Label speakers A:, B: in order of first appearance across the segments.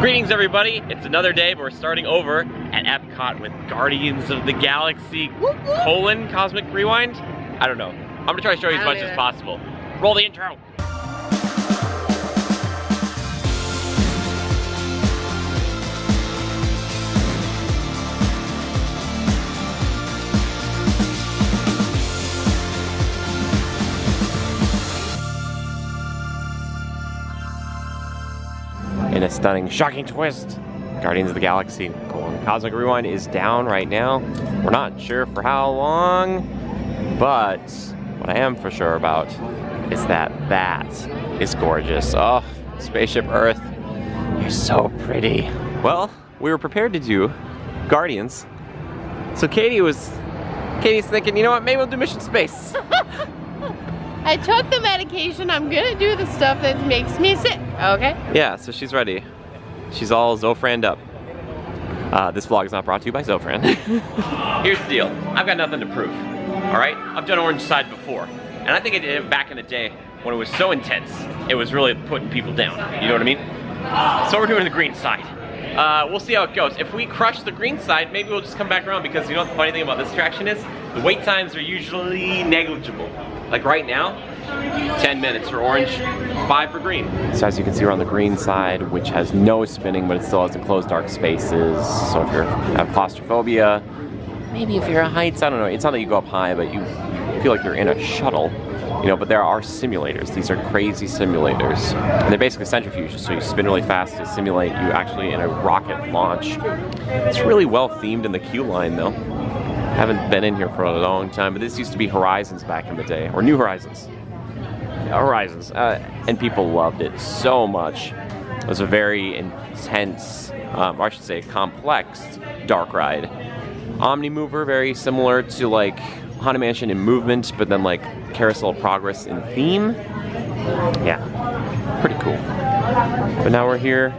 A: Greetings everybody, it's another day, but we're starting over at Epcot with Guardians of the Galaxy colon Cosmic Rewind? I don't know. I'm gonna try to show you as much as possible. Roll the intro. In a stunning, shocking twist, Guardians of the Galaxy colon Cosmic Rewind is down right now. We're not sure for how long, but what I am for sure about is that that is gorgeous. Oh, Spaceship Earth, you're so pretty. Well, we were prepared to do Guardians, so Katie was, Katie's thinking, you know what, maybe we'll do Mission Space.
B: I took the medication. I'm gonna do the stuff that makes me sick, okay?
A: Yeah, so she's ready. She's all Zofran up. Uh, this vlog is not brought to you by Zofran. Here's the deal. I've got nothing to prove. All right? I've done Orange Side before. And I think I did it back in the day when it was so intense, it was really putting people down. You know what I mean? So we're doing the green side. Uh, we'll see how it goes. If we crush the green side, maybe we'll just come back around because you know what the funny thing about this attraction is? The wait times are usually negligible. Like right now, 10 minutes for orange, 5 for green. So as you can see, we're on the green side, which has no spinning, but it still has enclosed dark spaces. So if you have claustrophobia, maybe if you're at heights, I don't know. It's not that you go up high, but you feel like you're in a shuttle. You know, but there are simulators. These are crazy simulators. And they're basically centrifuges, so you spin really fast to simulate you actually in a rocket launch. It's really well themed in the queue line though. Haven't been in here for a long time, but this used to be Horizons back in the day, or New Horizons. Horizons, uh, and people loved it so much. It was a very intense, um, or I should say, complex dark ride. Omni Mover, very similar to like Haunted Mansion in movement, but then like Carousel Progress in theme. Yeah, pretty cool. But now we're here,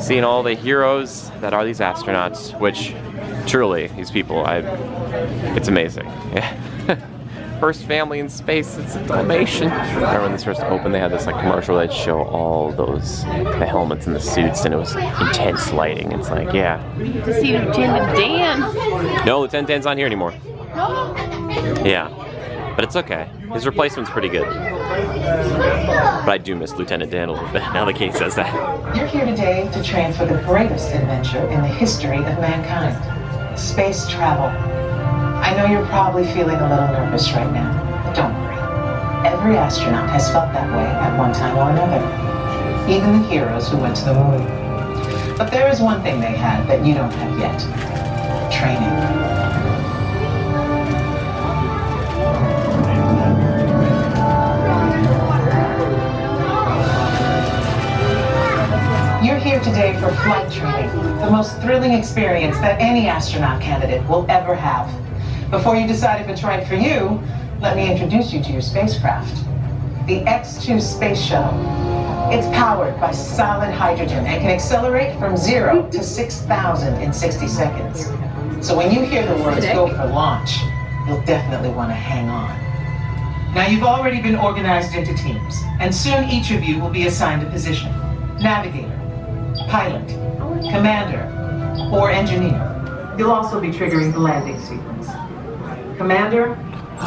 A: seeing all the heroes that are these astronauts, which truly, these people, I, it's amazing. Yeah. first family in space, it's a Dalmatian. I remember when this first opened, they had this like commercial that'd show all those, the helmets and the suits, and it was intense lighting. It's like, yeah.
B: To see Lieutenant Dan.
A: No, Lieutenant Dan's not here anymore. Yeah. But it's okay. His replacement's pretty good. But I do miss Lieutenant Dan a little bit, now that Kate says that.
C: You're here today to train for the greatest adventure in the history of mankind space travel. I know you're probably feeling a little nervous right now, but don't worry. Every astronaut has felt that way at one time or another, even the heroes who went to the moon. But there is one thing they had that you don't have yet training. Here today for flight training, the most thrilling experience that any astronaut candidate will ever have. Before you decide if it's right for you, let me introduce you to your spacecraft. The X-2 Space Shuttle. It's powered by solid hydrogen and can accelerate from zero to 6,000 in 60 seconds. So when you hear the words go for launch, you'll definitely want to hang on. Now you've already been organized into teams, and soon each of you will be assigned a position. Navigator, pilot, commander, or engineer. You'll also be triggering the landing sequence. Commander,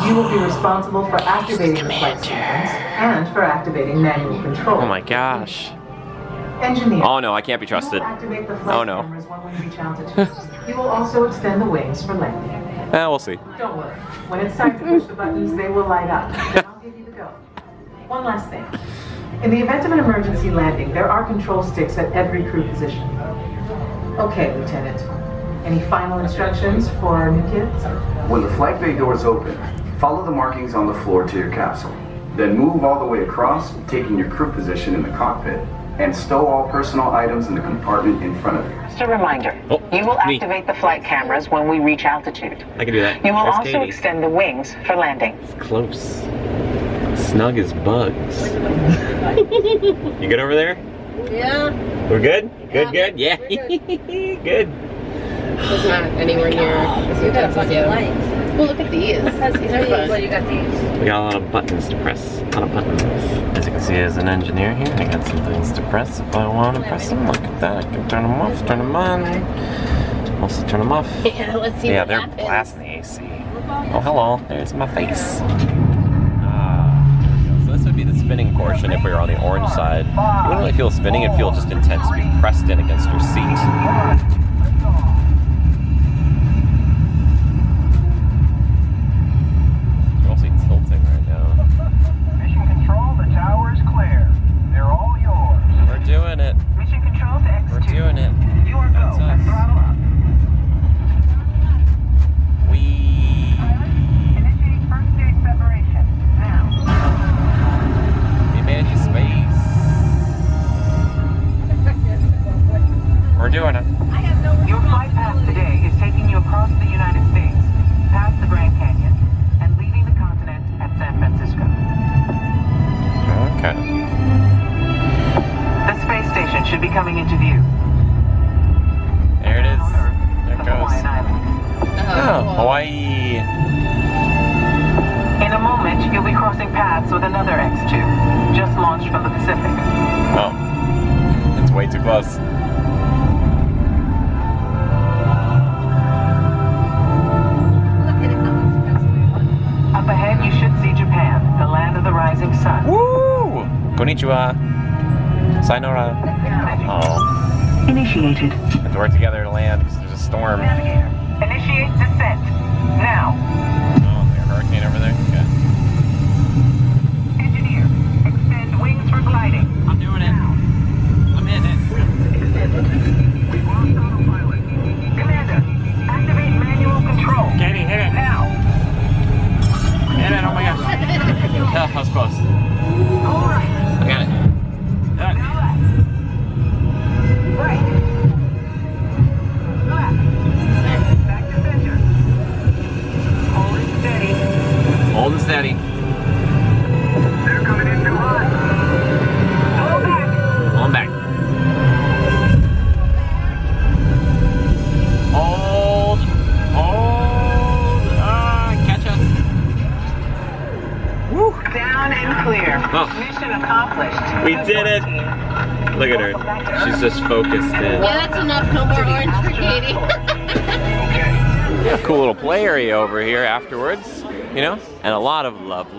C: you will be responsible for activating the flight sequence and for activating manual control.
A: Oh my gosh.
C: Engineer.
A: Oh no, I can't be trusted.
C: the
A: Oh, no.
C: cameras when we reach altitude. you will also extend the wings for landing.
A: Eh, we'll see.
C: Don't worry. When it's time to push the buttons, they will light up. Then I'll give you the go. One last thing. In the event of an emergency landing, there are control sticks at every crew position. Okay, Lieutenant. Any final instructions for our new kids?
D: When the flight bay doors open, follow the markings on the floor to your capsule. Then move all the way across, taking your crew position in the cockpit, and stow all personal items in the compartment in front of you.
C: Just a reminder.
A: Oh,
C: you will
A: me.
C: activate the flight cameras when we reach altitude.
A: I can do that.
C: You will
A: There's
C: also
A: Katie.
C: extend the wings for landing.
A: It's Close. Snug as bugs. you good over there?
B: Yeah.
A: We're good? Good,
B: Yeah.
A: good? Yeah.
B: We're
A: good.
B: It's not anywhere near oh as intense as you. Well, look at these. These are fun.
A: We got a lot of buttons to press. A lot of buttons. As you can see, as an engineer here, I got some things to press if I want to press them. Look at that. I can turn them off, turn them on. Also turn them off.
B: Yeah, let's see
A: yeah,
B: what
A: they're
B: happens.
A: blasting the AC. Oh, hello. There's my face. Spinning portion if we were on the orange side. You wouldn't really feel spinning. It'd feel just intense to be pressed in against your seat. You're also tilting right now.
E: Mission Control, the tower is clear. They're all yours.
A: We're doing it.
E: Mission Control X2.
A: We're doing it.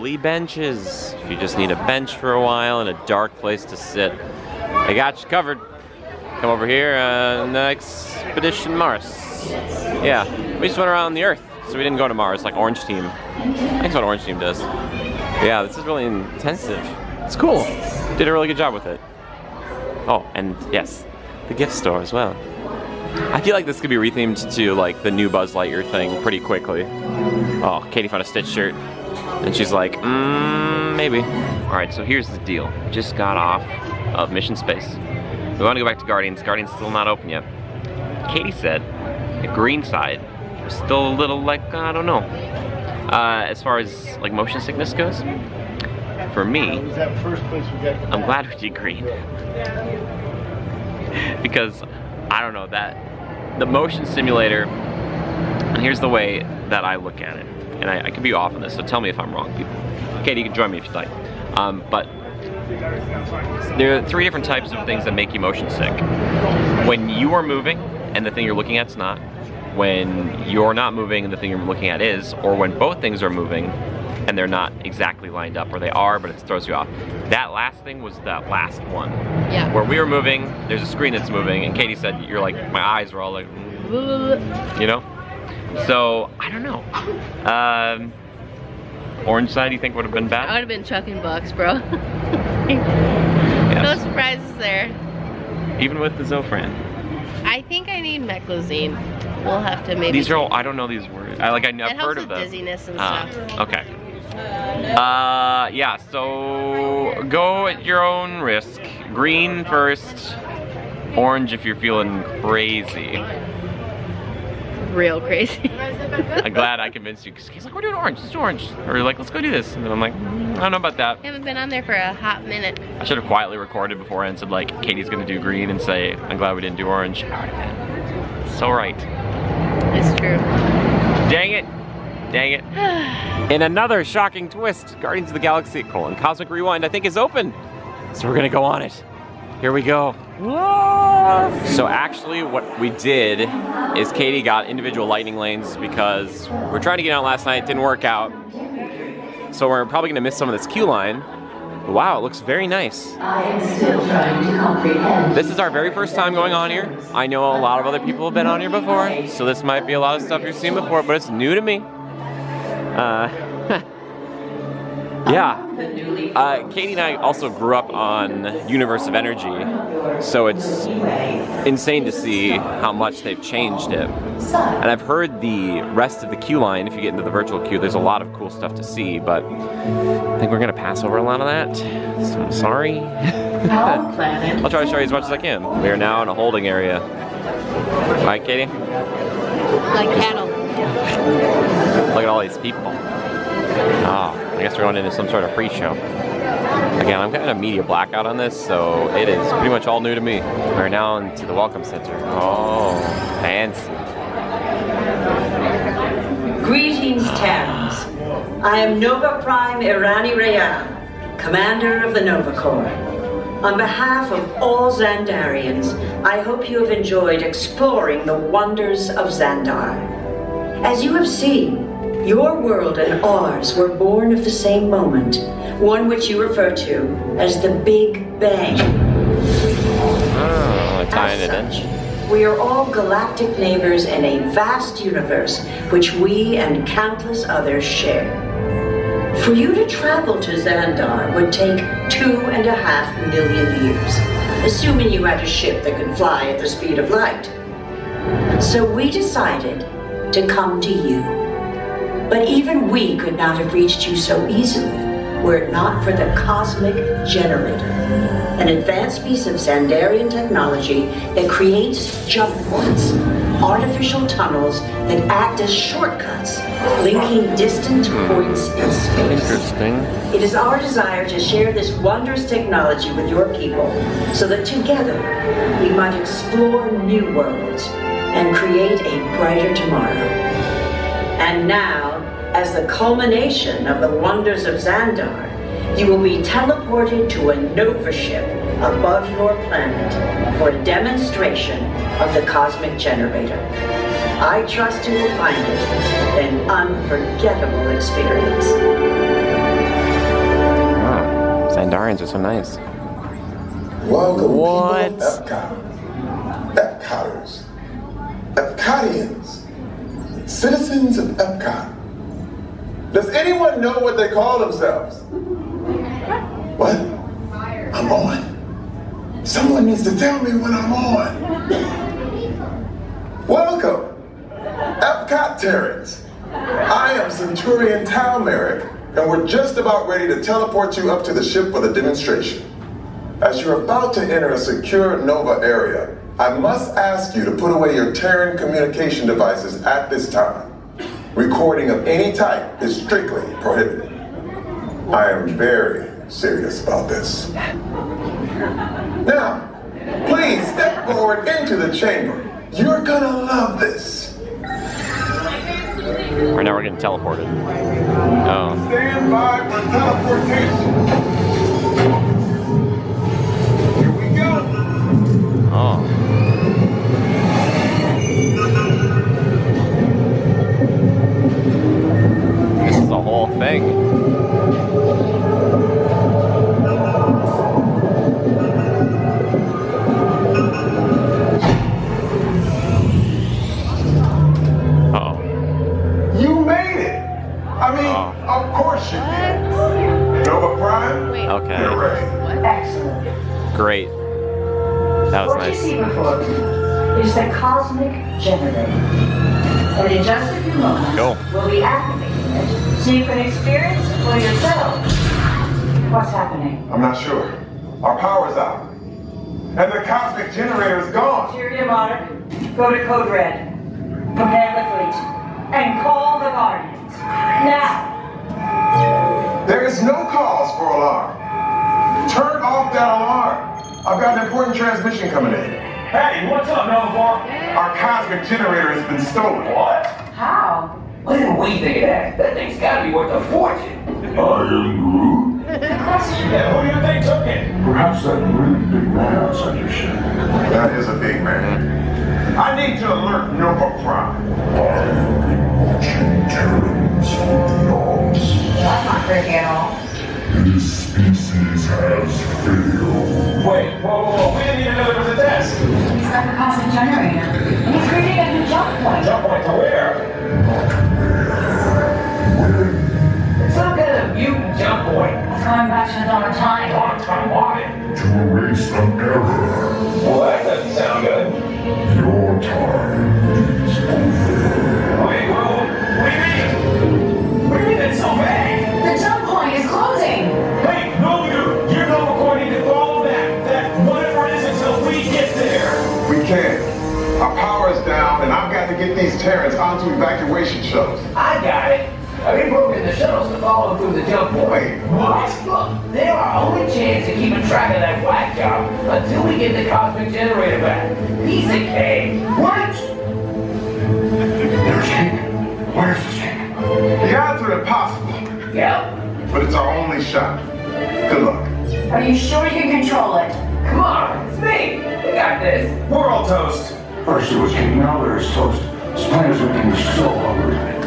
A: Lovely benches. If you just need a bench for a while and a dark place to sit, I got you covered. Come over here, uh, Expedition Mars. Yeah, we just went around the Earth, so we didn't go to Mars like Orange Team. That's what Orange Team does. Yeah, this is really intensive. It's cool. Did a really good job with it. Oh, and yes, the gift store as well. I feel like this could be rethemed to like the new Buzz Lightyear thing pretty quickly. Oh, Katie found a Stitch shirt. And she's like, mmm, maybe. Alright, so here's the deal. Just got off of Mission Space. We want to go back to Guardians. Guardians still not open yet. Katie said the green side was still a little like, I don't know. Uh, as far as like motion sickness goes, for me, I'm glad we did green. because I don't know that the motion simulator and here's the way that I look at it and I, I could be off on this so tell me if I'm wrong people. Katie you can join me if you'd like. Um, but there are three different types of things that make you motion sick. When you are moving and the thing you're looking at's not. When you're not moving and the thing you're looking at is or when both things are moving and they're not exactly lined up or they are but it throws you off. That last thing was that last one.
B: Yeah.
A: where we were moving, there's a screen that's moving, and Katie said you're like, my eyes were all like, you know? So, I don't know. Um, orange side, you think would have been bad?
B: I would have been chucking bucks, bro. no surprises there.
A: Even with the Zofran.
B: I think I need meclizine. We'll have to maybe.
A: These are all, I don't know these words. I like, I,
B: helps
A: heard of them.
B: dizziness and
A: Ah,
B: stuff.
A: okay. Uh, yeah, so go at your own risk. Green first, orange if you're feeling crazy.
B: Real crazy.
A: I'm glad I convinced you because he's like, we're doing orange, let's do orange. Or like, let's go do this. And then I'm like, mm, I don't know about that.
B: I haven't been on there for a hot minute.
A: I should have quietly recorded before and said like, Katie's gonna do green and say, I'm glad we didn't do orange. I would have been so right.
B: It's true.
A: Dang it. Dang it. In another shocking twist, Guardians of the Galaxy colon Cosmic Rewind I think is open. So we're gonna go on it. Here we go. So actually what we did is Katie got individual lightning lanes because we're trying to get out last night, didn't work out. So we're probably gonna miss some of this queue line. But wow, it looks very nice.
F: I am still trying to comprehend.
A: This is our very first time going on here. I know a lot of other people have been on here before, so this might be a lot of stuff you've seen before, but it's new to me. Uh, yeah. Uh, Katie and I also grew up on Universe of Energy, so it's insane to see how much they've changed it. And I've heard the rest of the queue line, if you get into the virtual queue, there's a lot of cool stuff to see, but I think we're gonna pass over a lot of that. So I'm sorry.
F: Our planet.
A: I'll try to show you as much as I can. We are now in a holding area. Right, Katie?
B: Like cattle.
A: Look at all these people. Oh, I guess we're going into some sort of pre-show. Again, I'm kind of media blackout on this, so it is pretty much all new to me. We're now into the Welcome Center. Oh, fancy.
G: Greetings, Terrans. I am Nova Prime Irani Rael, commander of the Nova Corps. On behalf of all Xandarians, I hope you have enjoyed exploring the wonders of Xandar. As you have seen, your world and ours were born of the same moment, one which you refer to as the Big Bang.
A: Oh, tying it in.
G: we are all galactic neighbors in a vast universe which we and countless others share. For you to travel to Xandar would take two and a half million years, assuming you had a ship that could fly at the speed of light. So we decided to come to you. But even we could not have reached you so easily were it not for the Cosmic Generator, an advanced piece of Xandarian technology that creates jump points, artificial tunnels that act as shortcuts, linking distant hmm. points in space.
A: Interesting.
G: It is our desire to share this wondrous technology with your people so that together we might explore new worlds and create a brighter tomorrow. And now, as the culmination of the wonders of Xandar, you will be teleported to a Nova ship above your planet for a demonstration of the cosmic generator. I trust you will find it an unforgettable experience.
A: Oh, Xandarians are so nice.
H: Welcome,
A: What?
H: people of Epcot. Epcoters. Epcotians. Citizens of Epcot. Does anyone know what they call themselves? What? I'm on. Someone needs to tell me when I'm on. Welcome, Epcot Terrans. I am Centurion Tal Marrik, and we're just about ready to teleport you up to the ship for the demonstration. As you're about to enter a secure Nova area, I must ask you to put away your Terran communication devices at this time. Recording of any type is strictly prohibited. I am very serious about this. Now, please step forward into the chamber. You're gonna love this.
A: Right now we're getting teleported. Oh.
H: Stand by for teleportation. Here we go.
A: Oh. Whole thing. Uh oh.
H: You made it. I mean,
A: Oh.
H: of course you did. Nova Prime,
B: Wait.
A: Okay.
H: you're ready.
G: Excellent.
A: Great. That was
G: What you
A: nice.
G: see before you is the cosmic generator. And in just a few moments,
A: Cool.
G: we'll be activating it so you can experience for yourself. What's happening?
H: I'm not sure. Our power's out. And the cosmic generator is gone.
G: Tyrion Monarch, go to Code Red. Command the fleet. And call the Guardians. Now!
H: There is no cause for alarm. Turn off that alarm. I've got an important transmission coming in. Hey, what's up, Nova? Our cosmic generator has been stolen. What?
G: How?
I: What didn't we think of that? That thing's gotta be worth a fortune.
J: I am Groot.
I: Yeah, who do you think took it?
J: Perhaps that really big man outside your shed.
H: That is a big man. I need to alert Nova Prime.
J: I've been watching Terrans for eons.
K: That's not creepy at all.
J: His species has failed.
I: Wait, whoa, whoa, whoa. We didn't even know there was a test.
K: He's got the cosmic generator. And he's creating a new jump point.
I: Jump point to where? Point.
K: It's going back to the dawn of time.
I: Long time why?
J: To erase an error.
I: Well, that doesn't sound good.
J: Your time is over.
I: Wait, whoa, what do you mean? What do you mean it's so vague?
K: The jump point is closing.
I: Wait, no, you, you're not going to follow that, that whatever it is until we get there.
H: We can't. Our power is down, and I've got to get these Terrans onto evacuation shuttles.
I: I got it. Oh, I reprogrammed the shuttles to follow through the jump point.
H: Wait,
I: What? Look, they're our only chance of keeping track of that whack job until we get the cosmic generator back. He's of cake. What?
J: There's Hank. Where's the Hank?
H: The odds are impossible,
I: Yep.
H: but it's our only shot. Good luck.
K: Are you sure you can control it?
I: Come on, it's me. We got this. We're all toast.
J: First it was King, now there's toast. This planet's looking so hungry.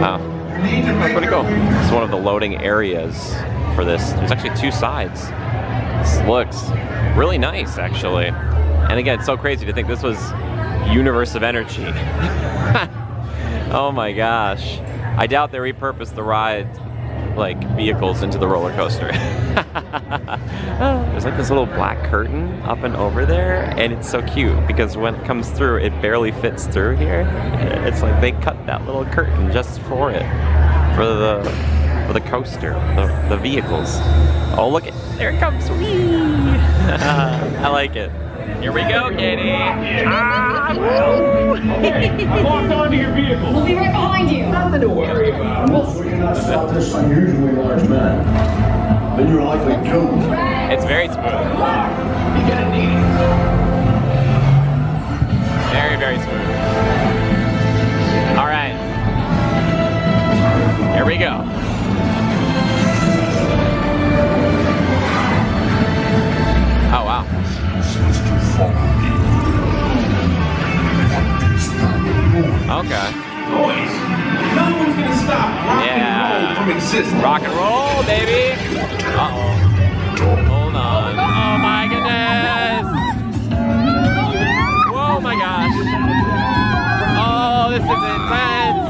A: Wow.
H: Make
A: Pretty cool. It's one of the loading areas for this. There's actually two sides. This looks really nice, actually. And again, it's so crazy to think this was Universe of Energy. oh my gosh. I doubt they repurposed the ride like vehicles into the roller coaster. There's like this little black curtain up and over there, and it's so cute because when it comes through, it barely fits through here. It's like they cut that little curtain just for it, for the for the coaster, the, the vehicles. Oh look it, there it comes! Whee! I like it. Here we go, Katie. Ah, woo!
I: I locked onto your vehicle.
K: We'll be right behind you.
I: Nothing to worry about.
J: Well, we cannot stop this unusually large man. Then you're likely doomed.
A: It's very smooth.
I: You're gonna need it.
A: Very, very smooth. All right. Here we go. Okay.
I: Boys, no one's gonna stop rock
A: Yeah.
I: and roll from existing.
A: Rock and roll, baby. Uh-oh. Hold on. Oh, my goodness. Oh, my gosh. Oh, this is intense.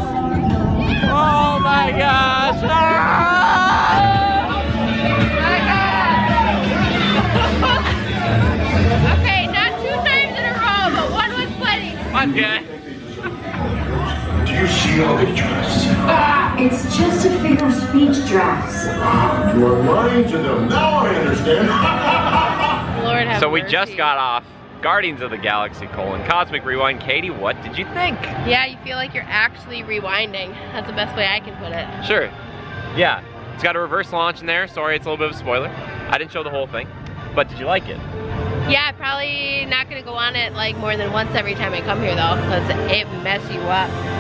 A: Oh, my gosh. Ah!
B: Okay, not two times in a row, but one was plenty.
A: Okay.
J: Do you all the dress?
K: Ah, it's just a figure of speech, Drax.
J: You are lying to them. Now I understand.
B: Lord have
A: So we
B: mercy.
A: just got off Guardians of the Galaxy colon Cosmic Rewind. Katie, what did you think?
B: Yeah, you feel like you're actually rewinding. That's the best way I can put it.
A: Sure. Yeah. It's got a reverse launch in there. Sorry, it's a little bit of a spoiler. I didn't show the whole thing. But did you like it?
B: Yeah, probably not gonna go on it like more than once every time I come here though, because it mess you up.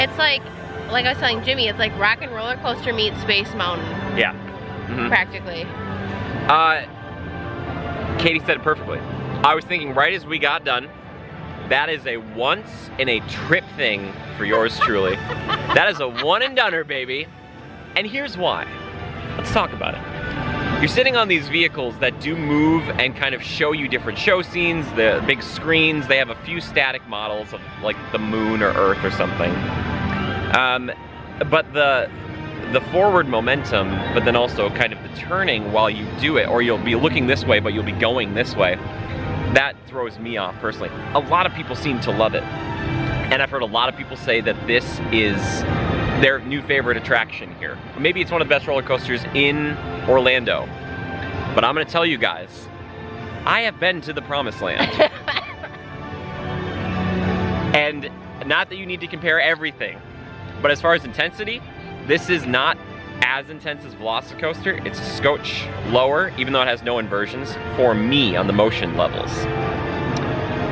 B: It's like, like I was telling Jimmy, it's like rock and roller coaster meets Space Mountain,
A: Yeah. Mhm.
B: practically.
A: Uh, Katie said it perfectly. I was thinking right as we got done, that is a once in a trip thing for yours truly. that is a one and doneer, baby. And here's why. Let's talk about it. You're sitting on these vehicles that do move and kind of show you different show scenes, the big screens. They have a few static models of like the moon or Earth or something. Um, but the the forward momentum, but then also kind of the turning while you do it, or you'll be looking this way, but you'll be going this way. That throws me off personally. A lot of people seem to love it. And I've heard a lot of people say that this is their new favorite attraction here. Maybe it's one of the best roller coasters in Orlando. But I'm gonna tell you guys, I have been to the promised land. and not that you need to compare everything, but as far as intensity, this is not as intense as Velocicoaster. It's a scotch lower, even though it has no inversions, for me on the motion levels.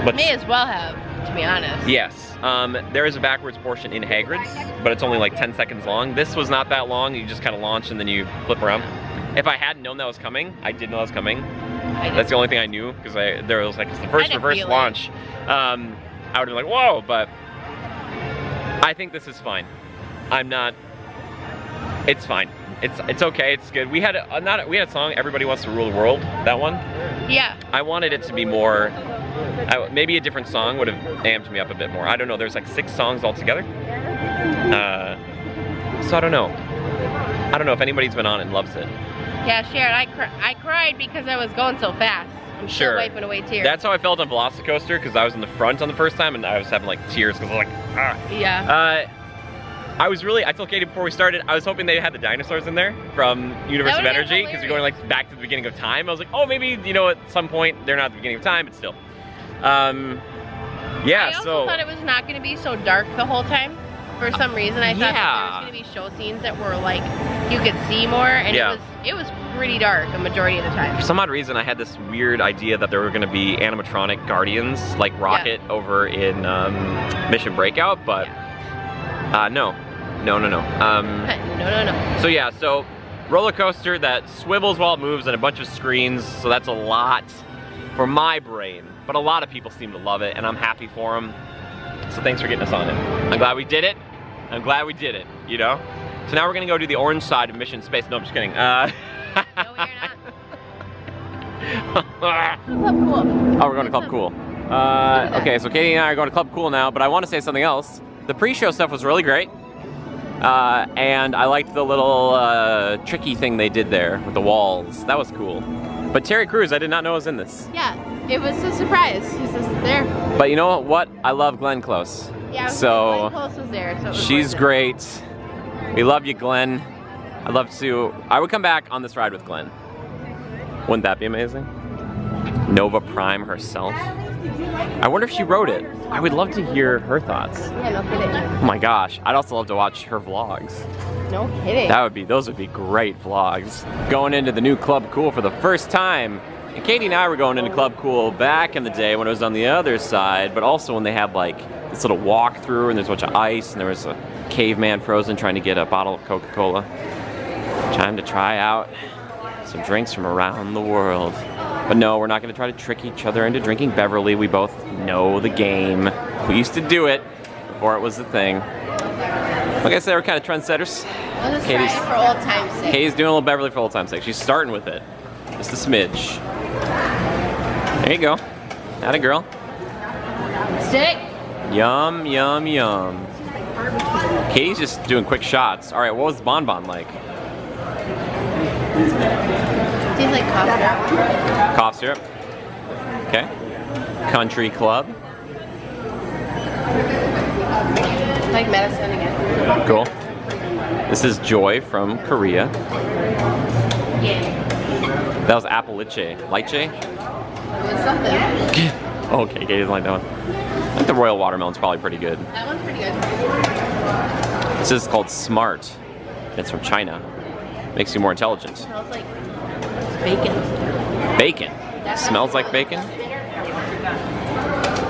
A: But
B: May as well have. To be honest.
A: Yes, um, there is a backwards portion in Hagrid's, but it's only like 10 seconds long. This was not that long. You just kind of launch and then you flip around. If I hadn't known that was coming, I did know that was coming. That's the only thing I knew because I there was like it's the first reverse launch. Um, I would have been like, whoa, but I think this is fine. I'm not. It's fine. It's it's okay. It's good. We had a not we had a song. Everybody wants to rule the world. That one.
B: Yeah.
A: I wanted it to be more. I, maybe a different song would have amped me up a bit more. I don't know. There's like six songs altogether. Uh, so I don't know. I don't know if anybody's been on it and loves it.
B: Yeah, Sharon, I, cr I cried because I was going so fast. I'm
A: Sure.
B: wiping away tears.
A: That's how I felt on Velocicoaster because I was in the front on the first time and I was having like tears because I was like, ah.
B: Yeah.
A: Uh, I was really, I told Katie before we started, I was hoping they had the dinosaurs in there from Universe of Energy because you're going like back to the beginning of time. I was like, oh, maybe, you know, at some point they're not at the beginning of time, but still. Um, yeah,
B: I also
A: so.
B: thought it was not going to be so dark the whole time. For some reason, I thought
A: yeah.
B: that there was going to be show scenes that were like you could see more, and
A: Yeah.
B: it was it was pretty dark a majority of the time.
A: For some odd reason, I had this weird idea that there were going to be animatronic guardians like Rocket over in um, Mission Breakout, but uh, no, no, no, no. Um,
B: no, no, no.
A: So yeah, so roller coaster that swivels while it moves and a bunch of screens. So that's a lot for my brain, but a lot of people seem to love it, and I'm happy for them. So thanks for getting us on it. I'm glad we did it. I'm glad we did it. You know. So now we're gonna go to the orange side of Mission Space. No, I'm just kidding. Uh, Oh, we're going to Club Cool. Uh, okay, so Katie and I are going to Club Cool now, but I want to say something else. The pre-show stuff was really great. Uh, and I liked the little uh, tricky thing they did there with the walls. That was cool. But Terry Crews, I did not know was in this.
B: Yeah, it was a surprise. He's just there.
A: But you know what? I love Glenn Close.
B: Yeah,
A: so
B: Glenn Close was there, so was
A: she's great. We love you, Glenn. I'd love to. I would come back on this ride with Glenn. Wouldn't that be amazing? Nova Prime herself. I wonder if she wrote it. I would love to hear her thoughts.
B: Yeah, no kidding.
A: Oh my gosh, I'd also love to watch her vlogs.
B: No kidding.
A: That would be, those would be great vlogs. Going into the new Club Cool for the first time. And Katie and I were going into Club Cool back in the day when it was on the other side, but also when they had like this little walkthrough and there's a bunch of ice and there was a caveman frozen trying to get a bottle of Coca-Cola. Time to try out some drinks from around the world. But no, we're not going to try to trick each other into drinking Beverly. We both know the game. We used to do it before it was the thing. Like I said, we're kind of trendsetters.
B: I'll
A: Katie's-
B: for old time's sake.
A: Katie's doing a little Beverly for old time's sake. She's starting with it. Just a smidge. There you go. Not a girl.
B: Stick.
A: Yum, yum, yum. Katie's just doing quick shots. All right, what was Bon Bon like? Cough syrup. Okay. Country Club.
B: Like medicine again.
A: Cool. This is Joy from Korea. That was Apple Liche. Lychee?
B: Something.
A: Oh, okay, Katie doesn't like that one. I think the Royal Watermelon's probably pretty good.
B: That one's pretty good.
A: This is called Smart. It's from China. Makes you more intelligent.
B: smells like bacon.
A: Bacon. Smells like bacon.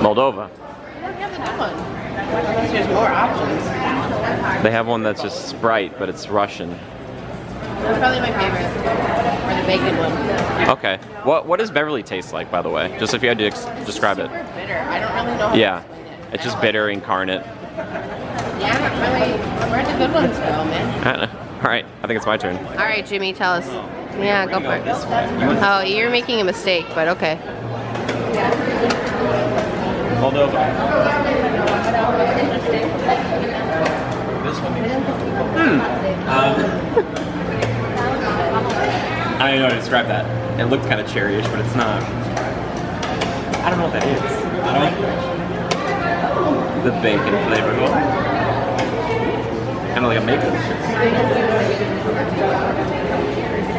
A: Moldova.
B: I don't have the good one. Unless there's more options.
A: They have one that's just Sprite, but it's Russian.
B: That's probably my favorite. Or the bacon one.
A: Okay. What what does Beverly taste like, by the way? Just if you had to ex- describe it.
B: Super bitter. I don't really know how
A: Yeah.
B: to explain it.
A: It's just bitter incarnate.
B: Yeah, really. Where the good ones go, man?
A: I don't know. All right, I think it's my turn.
B: All right, Jimmy, tell us. Yeah, go for it. Oh, you're making a mistake, but okay.
A: Hmm. Um, I don't know how to describe that. It looked kind of cherryish, but it's not. I don't know what that is. I don't. The bacon flavor. Kind of like a maple.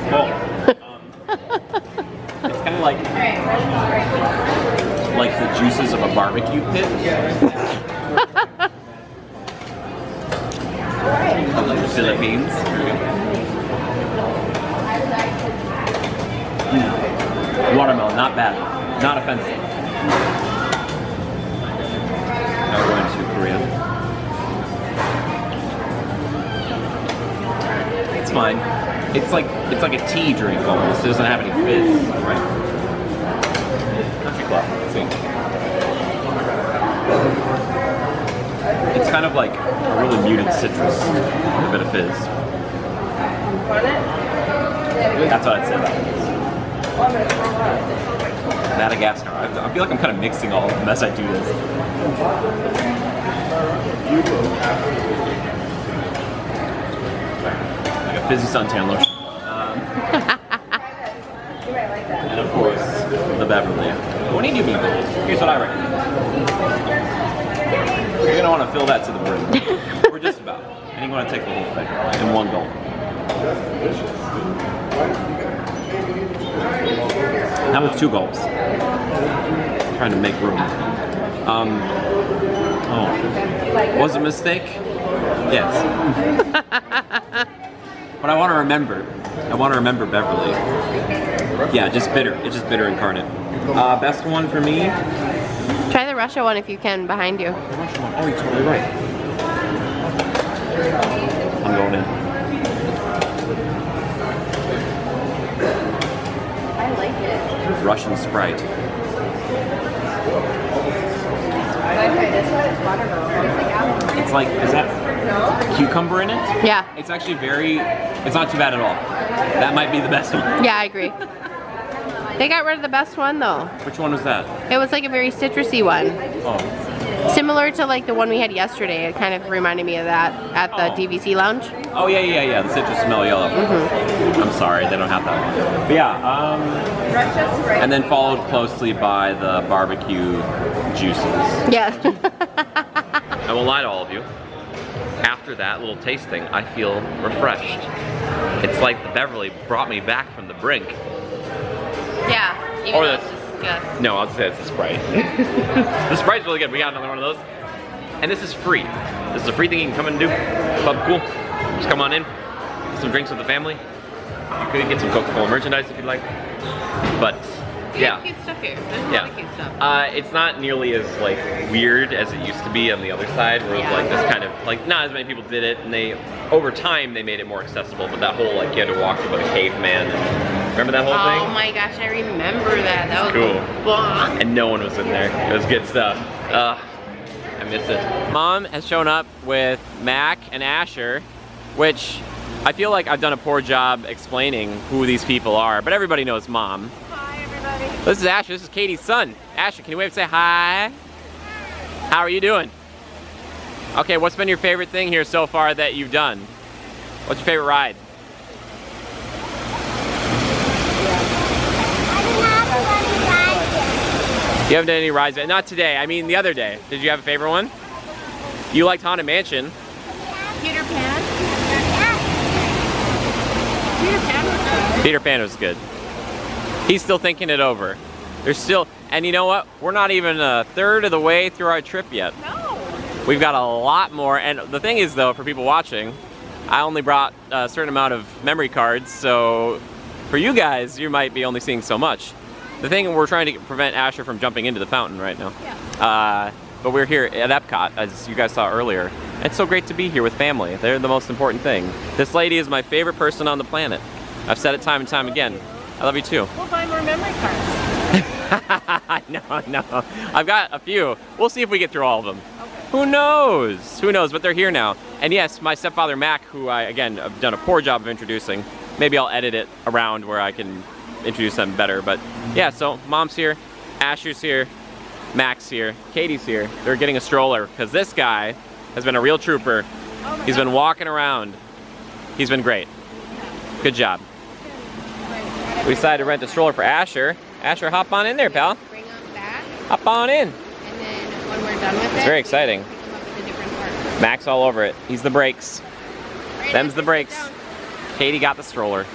A: Um, it's kind of like like the juices of a barbecue pit. Philippines. Mm. Watermelon, not bad, not offensive. Now we're going to Korea. It's fine. It's like it's like a tea drink almost. It doesn't have any fizz, right? Club. It's kind of like a really muted citrus with a bit of fizz. That's what I'd say about it. Madagascar. I feel like I'm kind of mixing all of them as I do this. Like a fizzy suntan lotion. Um, and of course, the Beverly. When you do people, here's what I recommend. You're gonna want to fill that to the brim. or just about. And you want to take the whole thing in one gulp. That was two gulps. trying to make room. Um, oh, was a mistake? Yes. but I want to remember. I want to remember Beverly. Yeah, just bitter. It's just bitter incarnate. Uh, best one for me.
B: Try the Russia one if you can behind you.
A: Oh, you're totally right. I'm going in.
B: I like it.
A: Russian Sprite.
B: I try this one. It's watermelon.
A: It's like, is that cucumber in it?
B: Yeah.
A: It's actually very, it's not too bad at all. That might be the best one.
B: Yeah, I agree. They got rid of the best one though.
A: Which one was that?
B: It was like a very citrusy one.
A: Oh.
B: Similar to like the one we had yesterday. It kind of reminded me of that at the
A: Oh.
B: DVC lounge.
A: Oh yeah, yeah, yeah. The citrus smell yellow. Mm -hmm. I'm sorry, they don't have that one. But yeah, um, and then followed closely by the barbecue juices.
B: Yeah.
A: I won't lie to all of you. After that little tasting, I feel refreshed. It's like the Beverly brought me back from the brink.
B: yeah. Even
A: Or the-
B: good.
A: No, I'll say it's a Sprite. the Sprite's really good. We got another one of those. And this is free. This is a free thing you can come and do. Club cool. Just come on in, get some drinks with the family. You could get some Coca-Cola merchandise if you'd like. But
B: We
A: yeah.
B: cute stuff here. There's
A: Yeah.
B: cute stuff.
A: Uh, it's not nearly as like weird as it used to be on the other side, where it was like this kind of like not as many people did it, and they over time they made it more accessible. But that whole like you had to walk through like a caveman. And, remember that whole
B: Oh
A: thing?
B: Oh my gosh, I remember that. That was
A: Cool. and no one was in there. It was good stuff. Uh, I miss it. Mom has shown up with Mac and Asher, which I feel like I've done a poor job explaining who these people are, but everybody knows Mom. This is Asher. This is Katie's son. Asher, can you wave and say hi? How are you doing? Okay, what's been your favorite thing here so far that you've done? What's your favorite ride? You haven't done any rides yet? Not today. I mean the other day. Did you have a favorite one? You liked Haunted Mansion.
B: Peter Pan. Peter Pan was good.
A: Peter Pan was good. He's still thinking it over. There's still, and you know what? We're not even a third of the way through our trip yet.
B: No.
A: We've got a lot more, and the thing is though, for people watching, I only brought a certain amount of memory cards, so for you guys, you might be only seeing so much. The thing, we're trying to prevent Asher from jumping into the fountain right now. Uh, but we're here at Epcot, as you guys saw earlier. It's so great to be here with family. They're the most important thing. This lady is my favorite person on the planet. I've said it time and time again. I love you too.
B: We'll buy more memory cards.
A: no, no. I've got a few. We'll see if we get through all of them. Who knows? Who knows? But they're here now. And yes, my stepfather Mac, who I again have done a poor job of introducing. Maybe I'll edit it around where I can introduce them better. But yeah, so mom's here, Asher's here, Mac's here, Katie's here. They're getting a stroller because this guy has been a real trooper. Oh He's been walking around. He's been great. Good job. We decided to rent a stroller for Asher. Asher, hop on in there, pal.
B: Bring them back,
A: Hop on in.
B: and then when we're done with it,
A: It's very exciting.
B: pick them up at the different parks.
A: Mac's all over it. He's the brakes.
B: Right,
A: Them's the brakes. Katie got the stroller.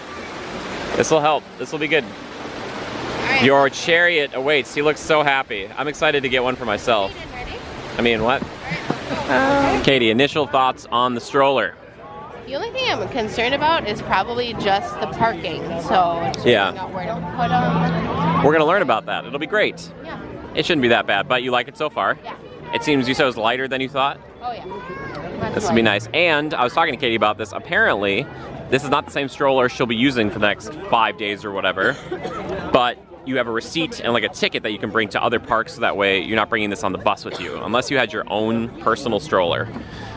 A: This will help. This will be good.
B: All right.
A: Your chariot awaits. He looks so happy. I'm excited to get one for myself.
B: Ready?
A: I mean, what?
B: All right, let's. Um,
A: Katie, initial thoughts on the stroller.
B: The only thing I'm concerned about is probably just the parking. So
A: Yeah.
B: where to put them.
A: We're gonna learn about that. It'll be great.
B: Yeah.
A: It shouldn't be that bad, but you like it so far.
B: Yeah.
A: It seems you said it was lighter than you thought.
B: Oh yeah.
A: This will be nice. And I was talking to Katie about this. Apparently, this is not the same stroller she'll be using for the next five days or whatever. But you have a receipt and like a ticket that you can bring to other parks so that way you're not bringing this on the bus with you unless you had your own personal stroller.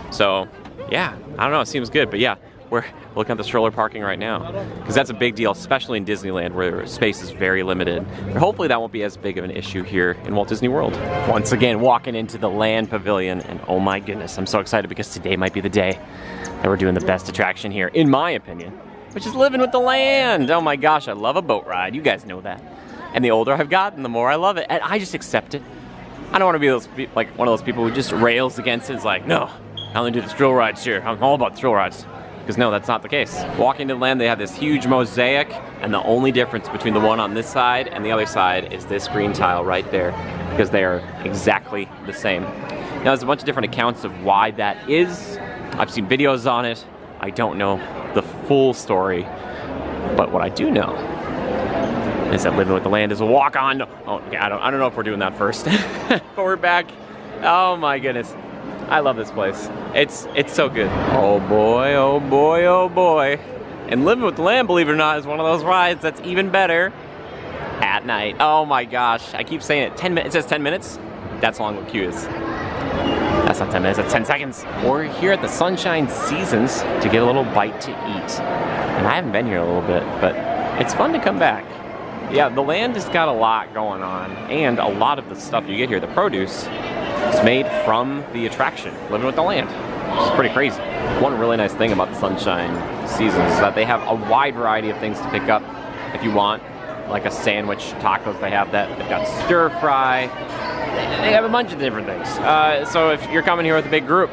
A: So yeah, I don't know, it seems good, but yeah, we're looking at the stroller parking right now because that's a big deal, especially in Disneyland where space is very limited. And hopefully that won't be as big of an issue here in Walt Disney World. Once again, walking into the Land Pavilion and oh my goodness, I'm so excited because today might be the day that we're doing the best attraction here, in my opinion, which is living with the land. Oh my gosh, I love a boat ride. You guys know that. And the older I've gotten, the more I love it. And I just accept it. I don't want to be those, like one of those people who just rails against it. It's like, no, I only do the thrill rides here. I'm all about thrill rides. Because no, that's not the case. Walking to the land, they have this huge mosaic, and the only difference between the one on this side and the other side is this green tile right there, because they are exactly the same. Now, there's a bunch of different accounts of why that is. I've seen videos on it. I don't know the full story, but what I do know is that living with the land is a walk on. Oh, okay, I don't, I don't know if we're doing that first, but we're back. Oh my goodness, I love this place. It's it's so good. Oh boy, oh boy, oh boy. And living with the land, believe it or not, is one of those rides that's even better at night. Oh my gosh, I keep saying it. 10 minutes. It says 10 minutes. That's how long the queue is. That's not 10 minutes, that's 10 seconds. We're here at the Sunshine Seasons to get a little bite to eat. And I haven't been here a little bit, but it's fun to come back. Yeah, the land has got a lot going on, and a lot of the stuff you get here, the produce, is made from the attraction, living with the land. It's pretty crazy. One really nice thing about the Sunshine Seasons is that they have a wide variety of things to pick up if you want, like a sandwich, tacos, they have that. They've got stir fry, they have a bunch of different things. Uh, so if you're coming here with a big group,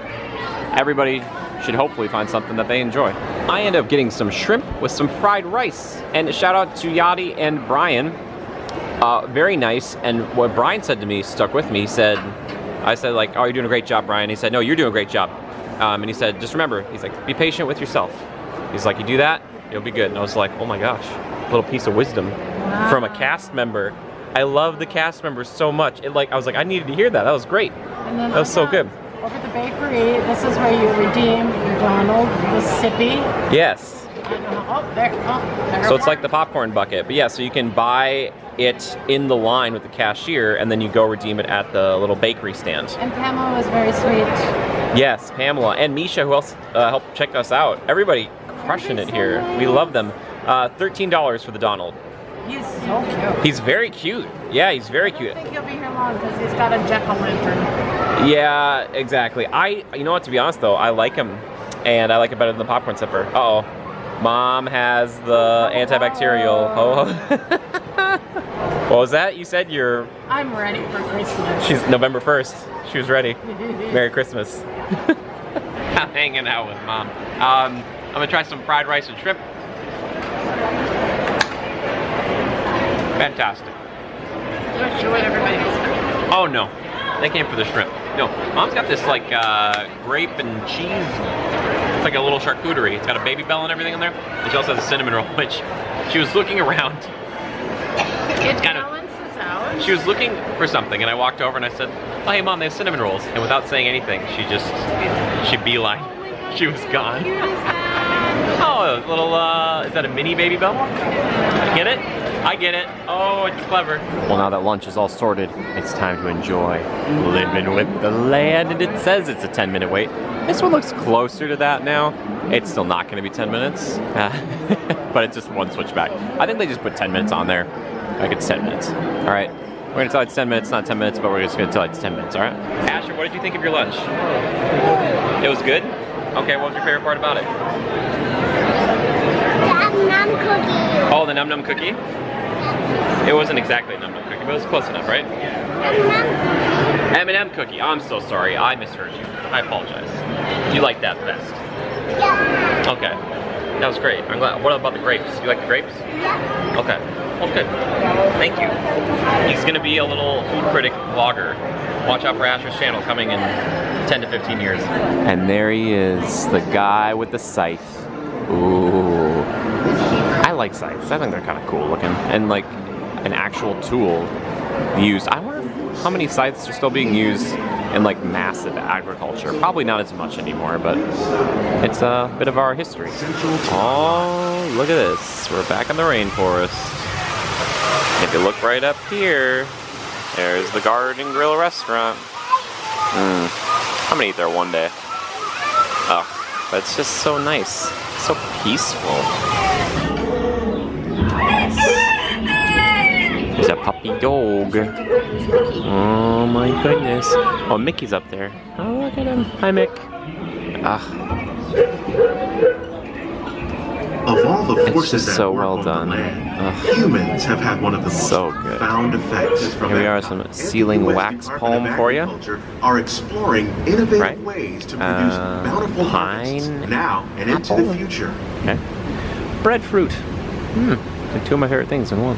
A: everybody should hopefully find something that they enjoy. I end up getting some shrimp with some fried rice. And a shout out to Yadi and Brian. Uh, very nice. And what Brian said to me stuck with me. He said, I said like, oh, you're doing a great job, Brian. He said, no, you're doing a great job. Um, and he said, just remember, he's like, be patient with yourself. He's like, you do that, you'll be good. And I was like, oh my gosh, a little piece of wisdom from a cast member. I love the cast members so much. It like I was like, I needed to hear that. That was great.
L: And then
A: That was so good.
L: Over at the bakery, this is where you redeem your Donald, the sippy.
A: Yes. So it's like the popcorn bucket. But yeah, so you can buy it in the line with the cashier and then you go redeem it at the little bakery stand.
L: And Pamela was very sweet.
A: Yes, Pamela and Misha, who else uh, helped check us out. Everybody crushing it here. We love them. Uh, $13 for the Donald.
L: He's so cute.
A: He's very cute. Yeah, he's very cute.
L: I think he'll be here long because he's got a jack-o'-lantern.
A: Yeah, exactly. I, you know what, to be honest though, I like him. And I like it better than the popcorn sipper. Uh oh. Mom has the antibacterial. Oh. what was that? You said you're,
L: I'm ready for Christmas.
A: she's November 1st. She was ready. Merry Christmas. I'm hanging out with mom. Um, I'm gonna try some fried rice and shrimp. Fantastic. Oh no, they came for the shrimp. No, mom's got this like uh, grape and cheese. It's like a little charcuterie. It's got a baby bell and everything in there. And she also has a cinnamon roll, which she was looking around.
L: It
A: kind of-
L: out.
A: She was looking for something, and I walked over and I said, "Oh, hey mom, they have cinnamon rolls." And without saying anything, she just she beeline. She was gone. Oh, a little, uh, is that a mini baby bell? Get it? I get it. Oh, it's clever. Well, now that lunch is all sorted, it's time to enjoy living with the land. And it says it's a 10 minute wait. This one looks closer to that now. It's still not going to be 10 minutes, uh, but it's just one switchback. I think they just put 10 minutes on there. Like it's 10 minutes. All right. We're going to tell it's 10 minutes, not 10 minutes, but we're just going to tell it's 10 minutes, all right? Asher, what did you think of your lunch? It was good? Okay, what was your favorite part about it?
M: Num cookie.
A: Oh, the Num Num cookie? It wasn't exactly a Num Num cookie, but it was close enough, right? M&M cookie. I'm so sorry. I misheard you. I apologize. You like that best?
M: Yeah.
A: Okay. That was great. I'm glad. What about the grapes? You like the grapes?
M: Yeah.
A: Okay. Well, good. Thank you. He's going to be a little food critic vlogger. Watch out for Asher's channel coming in 10 to 15 years. And there he is, the guy with the scythe. Ooh. I like scythes. I think they're kind of cool looking. And like an actual tool used. I wonder how many scythes are still being used in like massive agriculture. Probably not as much anymore, but it's a bit of our history. Oh, look at this. We're back in the rainforest. If you look right up here, there's the Garden Grill restaurant. Mm. I'm gonna eat there one day. Oh, but it's just so nice. So peaceful. Puppy dog. Oh my goodness. Oh, Mickey's up there. Oh, look at him. Hi, Mick. Ah.
N: Of all the forces that
A: so
N: work
A: well
N: on
A: done.
N: the land,
A: Ugh.
N: humans have had one of the most
A: So good.
N: profound effects from
A: Here we are, some ceiling
N: US
A: wax palm for you.
N: Are exploring innovative
A: Right.
N: ways to produce
A: Uh,
N: bountiful harvests
A: pine,
N: now and into the future.
A: Okay. Breadfruit. Hmm. Like two of my favorite things in one.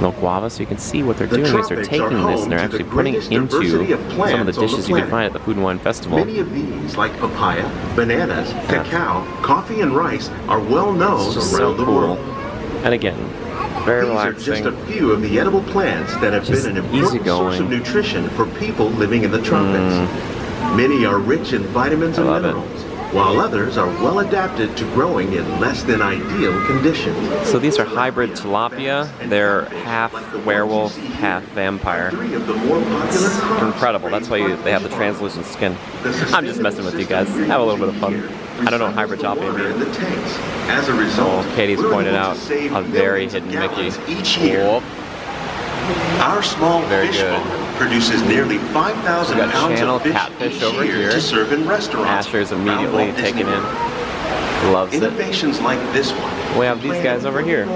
A: No guava, so you can see what they're
N: The
A: doing is they're taking this and they're actually
N: the
A: putting
N: greatest
A: into some of the
N: on the
A: dishes you can find at the Food and Wine Festival.
N: Many of these, like papaya, bananas, cacao, coffee, and rice, are well known around
A: so
N: the
A: cool.
N: world.
A: And again, very
N: These are just a few of the edible plants that have
A: Just
N: been an important source of nutrition for people living in the tropics. Mm. Many are rich in vitamins
A: I
N: and
A: love it.
N: While others are well adapted to growing in less than ideal conditions.
A: So these are hybrid tilapia. They're half werewolf, half vampire.
N: Three of the more popular crops
A: Incredible. That's why you, they have the translucent skin. I'm just messing with you guys. Have a little bit of fun. I don't know what hybrid tilapia
N: water in
A: means.
N: the. As a result,
A: Oh, Katie's pointed out a very hidden Mickey.
N: gallons Each year,
A: Whoop.
N: Our small
A: Very
N: fish
A: good.
N: farm produces nearly 5,000 pounds
A: channel
N: of fish
A: catfish
N: each
A: over
N: year
A: here.
N: to serve in restaurants.
A: Asher's
N: around
A: immediately taken in.
N: World.
A: Loves it.
N: Innovations like this one.
A: We have these guys over here.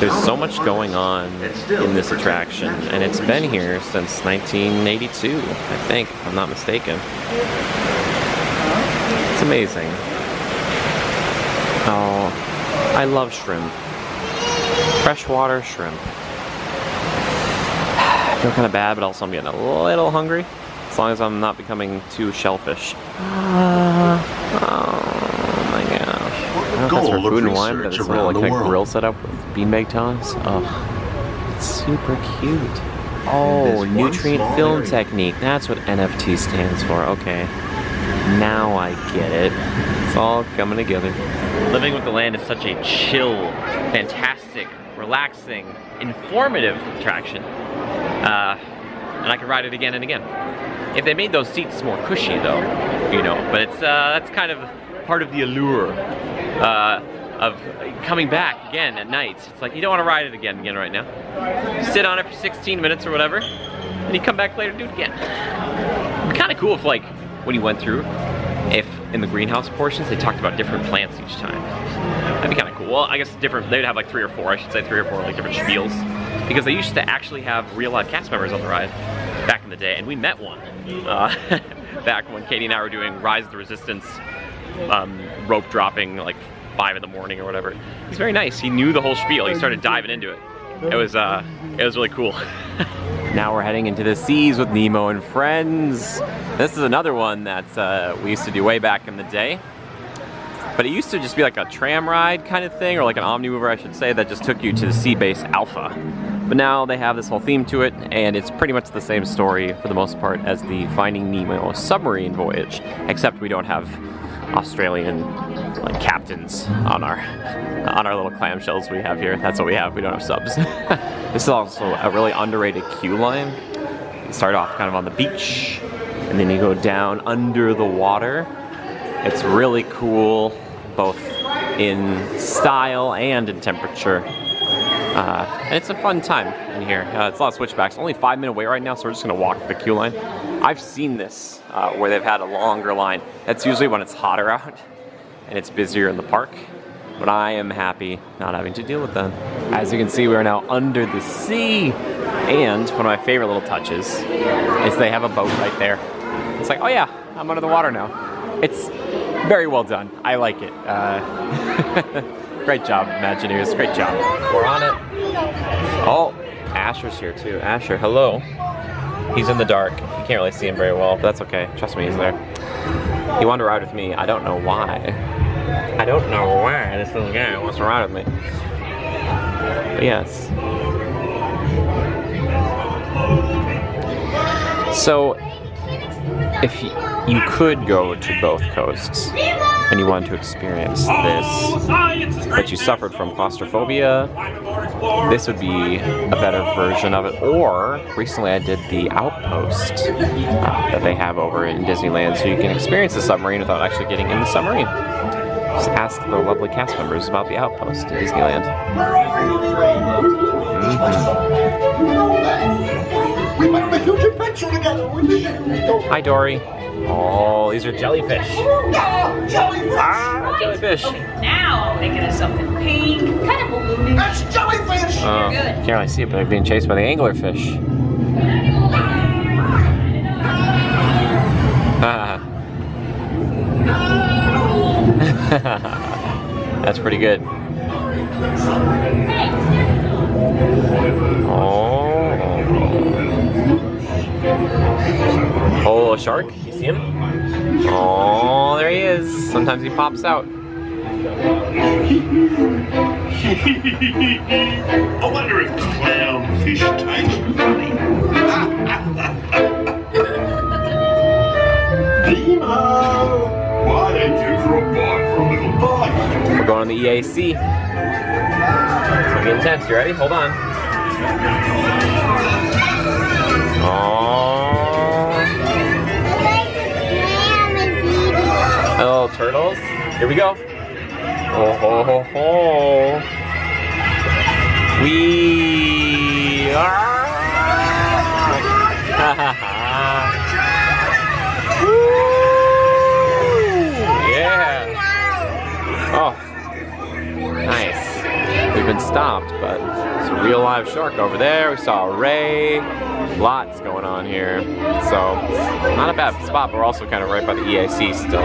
A: There's so much going on in this attraction, and it's been here since 1982, I think, if I'm not mistaken. It's amazing. Oh, I love shrimp. Freshwater shrimp. I feel kind of bad, but also I'm getting a little hungry. As long as I'm not becoming too shellfish. Uh, oh my gosh. I don't know if that's for food and wine, but
N: research
A: this little like,
N: the
A: kind of
N: world.
A: grill setup with beanbag tongs. Oh, it's super cute. Oh, nutrient film
N: area.
A: technique. That's what NFT stands for. Okay. Now I get it. It's all coming together. Living with the Land is such a chill, fantastic, relaxing, informative attraction. Uh, and I could ride it again and again. If they made those seats more cushy though, you know, but it's uh, that's kind of part of the allure uh, of coming back again at night. It's like you don't want to ride it again again right now. Sit on it for 16 minutes or whatever, and you come back later do it again. Kind of cool if like when you went through, if in the greenhouse portions they talked about different plants each time. That'd be kind of cool. Well, I guess different. They'd have like three or four. I should say three or four like different spiels, because they used to actually have real live cast members on the ride back in the day, and we met one uh, back when Katie and I were doing Rise of the Resistance um, rope dropping like five in the morning or whatever. He's very nice. He knew the whole spiel. He started diving into it. It was uh, it was really cool. now we're heading into the seas with Nemo and friends. This is another one that uh, we used to do way back in the day. But it used to just be like a tram ride kind of thing, or like an omnimover, I should say, that just took you to the sea base Alpha. But now they have this whole theme to it, and it's pretty much the same story for the most part as the Finding Nemo submarine voyage, except we don't have Australian like captains on our on our little clamshells we have here. That's what we have. We don't have subs. this is also a really underrated queue line. You start off kind of on the beach, and then you go down under the water. It's really cool, both in style and in temperature. Uh, and it's a fun time in here. Uh, it's a lot of switchbacks. Only five minute wait right now, so we're just gonna walk the queue line. I've seen this uh, where they've had a longer line. That's usually when it's hotter out and it's busier in the park. But I am happy not having to deal with them. As you can see, we are now under the sea. And one of my favorite little touches is they have a boat right there. It's like, oh yeah, I'm under the water now. It's very well done. I like it. Uh, great job, Imagineers. Great job. We're on it. Oh, Asher's here too. Asher, hello. He's in the dark. You can't really see him very well, but that's okay. Trust me, he's there. He wanted to ride with me. I don't know why. I don't know why this little guy wants to ride with me. But yes. So, if you, could go to both coasts and you wanted to experience this, but you suffered from claustrophobia, this would be a better version of it. Or recently I did the Outpost uh, that they have over in Disneyland, so you can experience the submarine without actually getting in the submarine. Just ask the lovely cast members about the Outpost at Disneyland.
J: We might make a huge adventure together.
A: Hi, Dory. Oh, these are jellyfish.
J: Ah, jellyfish!
A: Ah, jellyfish.
K: Now I'm thinking of something pink, kind of balloony.
J: That's jellyfish!
A: Oh, can't really see it, but they're being chased by the anglerfish. Ah. That's pretty good. Oh. Oh, a shark? You see him? Oh, there he is. Sometimes he pops out.
J: I wonder if clownfish taste funny. Dino! Why don't you drop by for a little bite?
A: We're going on the EAC. It's gonna get intense. You ready? Hold on. Hello, turtles. Here we go. Oh ho ho ho. We yeah. Oh, nice. We've been stopped, but a real live shark over there. We saw a ray. Lots going on here. So, not a bad spot, but we're also kind of right by the EAC still. So,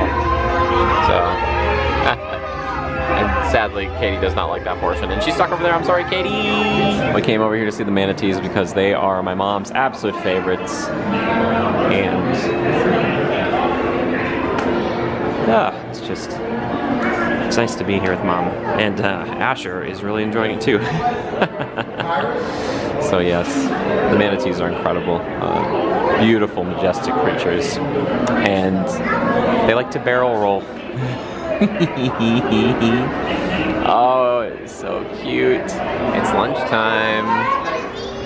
A: and sadly, Katie does not like that portion. And she's stuck over there. I'm sorry, Katie. We came over here to see the manatees because they are my mom's absolute favorites. And yeah, it's just it's nice to be here with mom. And uh, Asher is really enjoying it too. so yes, the manatees are incredible. Uh, beautiful, majestic creatures. And they like to barrel roll. oh, it's so cute. It's lunchtime.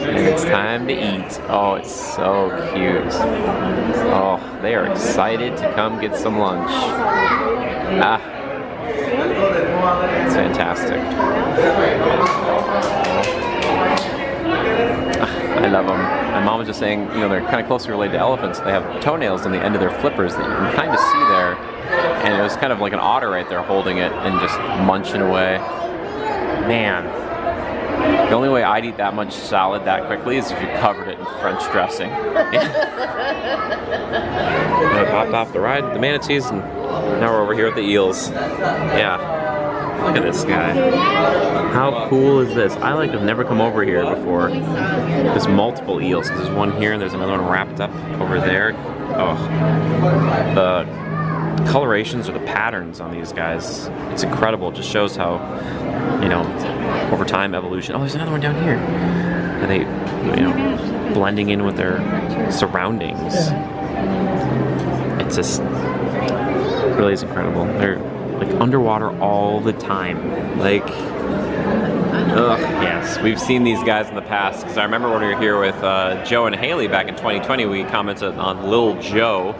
A: And it's time to eat. Oh, it's so cute. Oh, they are excited to come get some lunch. Ah, it's fantastic. I love them. My mom was just saying, you know, they're kind of closely related to elephants. They have toenails on the end of their flippers that you can kind of see there. And it was kind of like an otter right there holding it and just munching away. Man, the only way I'd eat that much salad that quickly is if you covered it in French dressing. I popped off the ride the manatees and now we're over here with the eels. Yeah. Look at this guy. How cool is this? I like have never come over here before. There's multiple eels. There's one here and there's another one wrapped up over there. Oh. The colorations or the patterns on these guys, it's incredible. It just shows how, you know, over time evolution. Oh, there's another one down here. Are they, you know, blending in with their surroundings? It's just really is incredible. They're like underwater all the time. Like, ugh, yes. We've seen these guys in the past because I remember when we were here with uh, Joe and Haley back in 2020, we commented on Lil Joe.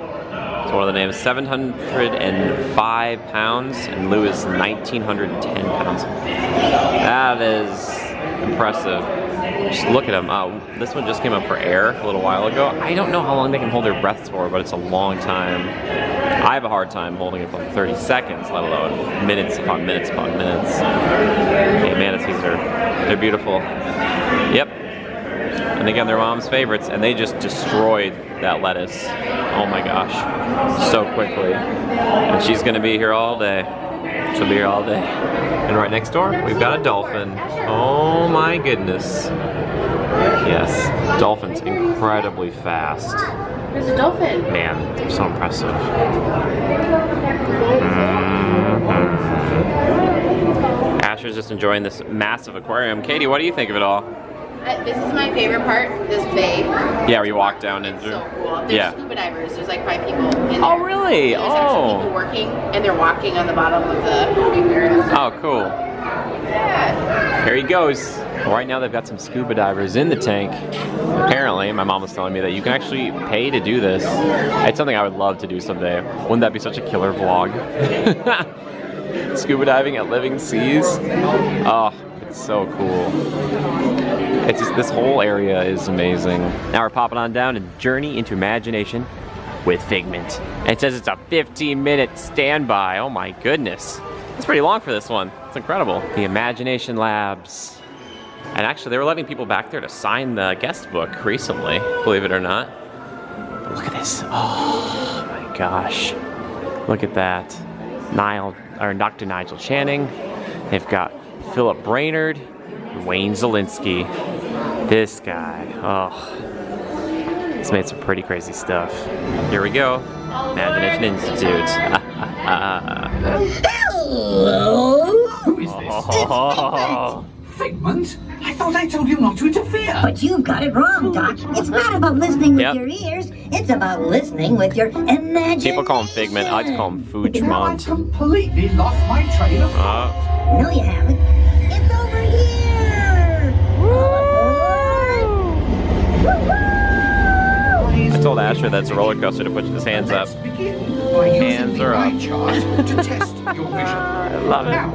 A: It's one of the names, 705 pounds, and Lou is 1,910 pounds. That is impressive. Just look at them. Uh, this one just came up for air a little while ago. I don't know how long they can hold their breaths for, but it's a long time. I have a hard time holding it for like 30 seconds, let alone minutes upon minutes upon minutes. Hey, manatees are, they're beautiful. Yep. And again, they're mom's favorites, and they just destroyed that lettuce. Oh my gosh, so quickly. And she's gonna be here all day. She'll be here all day. And right next door, we've got a dolphin. Oh my goodness. Yes, dolphins incredibly fast.
B: There's a dolphin.
A: Man, they're so impressive. Mhm. Asher's just enjoying this massive aquarium. Katie, what do you think of it all?
B: I, this is my favorite part. This bay.
A: Yeah, where you walk down and through.
B: So cool. There's
A: Yeah.
B: scuba divers. There's like five people in oh, there.
A: Oh, really?
B: There's
A: Oh.
B: people working, and they're walking on the bottom of the.
A: Oh, cool. Yeah. Here he goes. Right now they've got some scuba divers in the tank. Apparently, my mom was telling me that you can actually pay to do this. It's something I would love to do someday. Wouldn't that be such a killer vlog? scuba diving at living seas. Oh, it's so cool. It's just, this whole area is amazing. Now we're popping on down to Journey into Imagination with Figment. It says it's a 15 minute standby. Oh my goodness. That's pretty long for this one. It's incredible. The Imagination Labs. And actually, they were letting people back there to sign the guest book recently, believe it or not. But look at this. Oh my gosh. Look at that. Niall, or Dr. Nigel Channing. They've got Philip Brainard, Wayne Szalinski. This guy. Oh. He's made some pretty crazy stuff. Here we go. Imagination Institute.
K: Hello?
I: Who is this?
A: Oh.
I: Figment? I thought I told you not to interfere.
K: But you've got it wrong, Doc. It's not about listening with
A: Yep.
K: your ears. It's about listening with your imagination.
A: People call him Figment. I like to call him
I: I
A: Fudgemont.
I: completely lost my train of thought.
A: Uh,
K: No, you haven't. It's over here.
A: I told Asher that's a roller coaster to put his hands up.
I: Begin by using
A: Hands are
I: eye
A: up.
I: chart to test your vision.
A: I love it.
I: Now,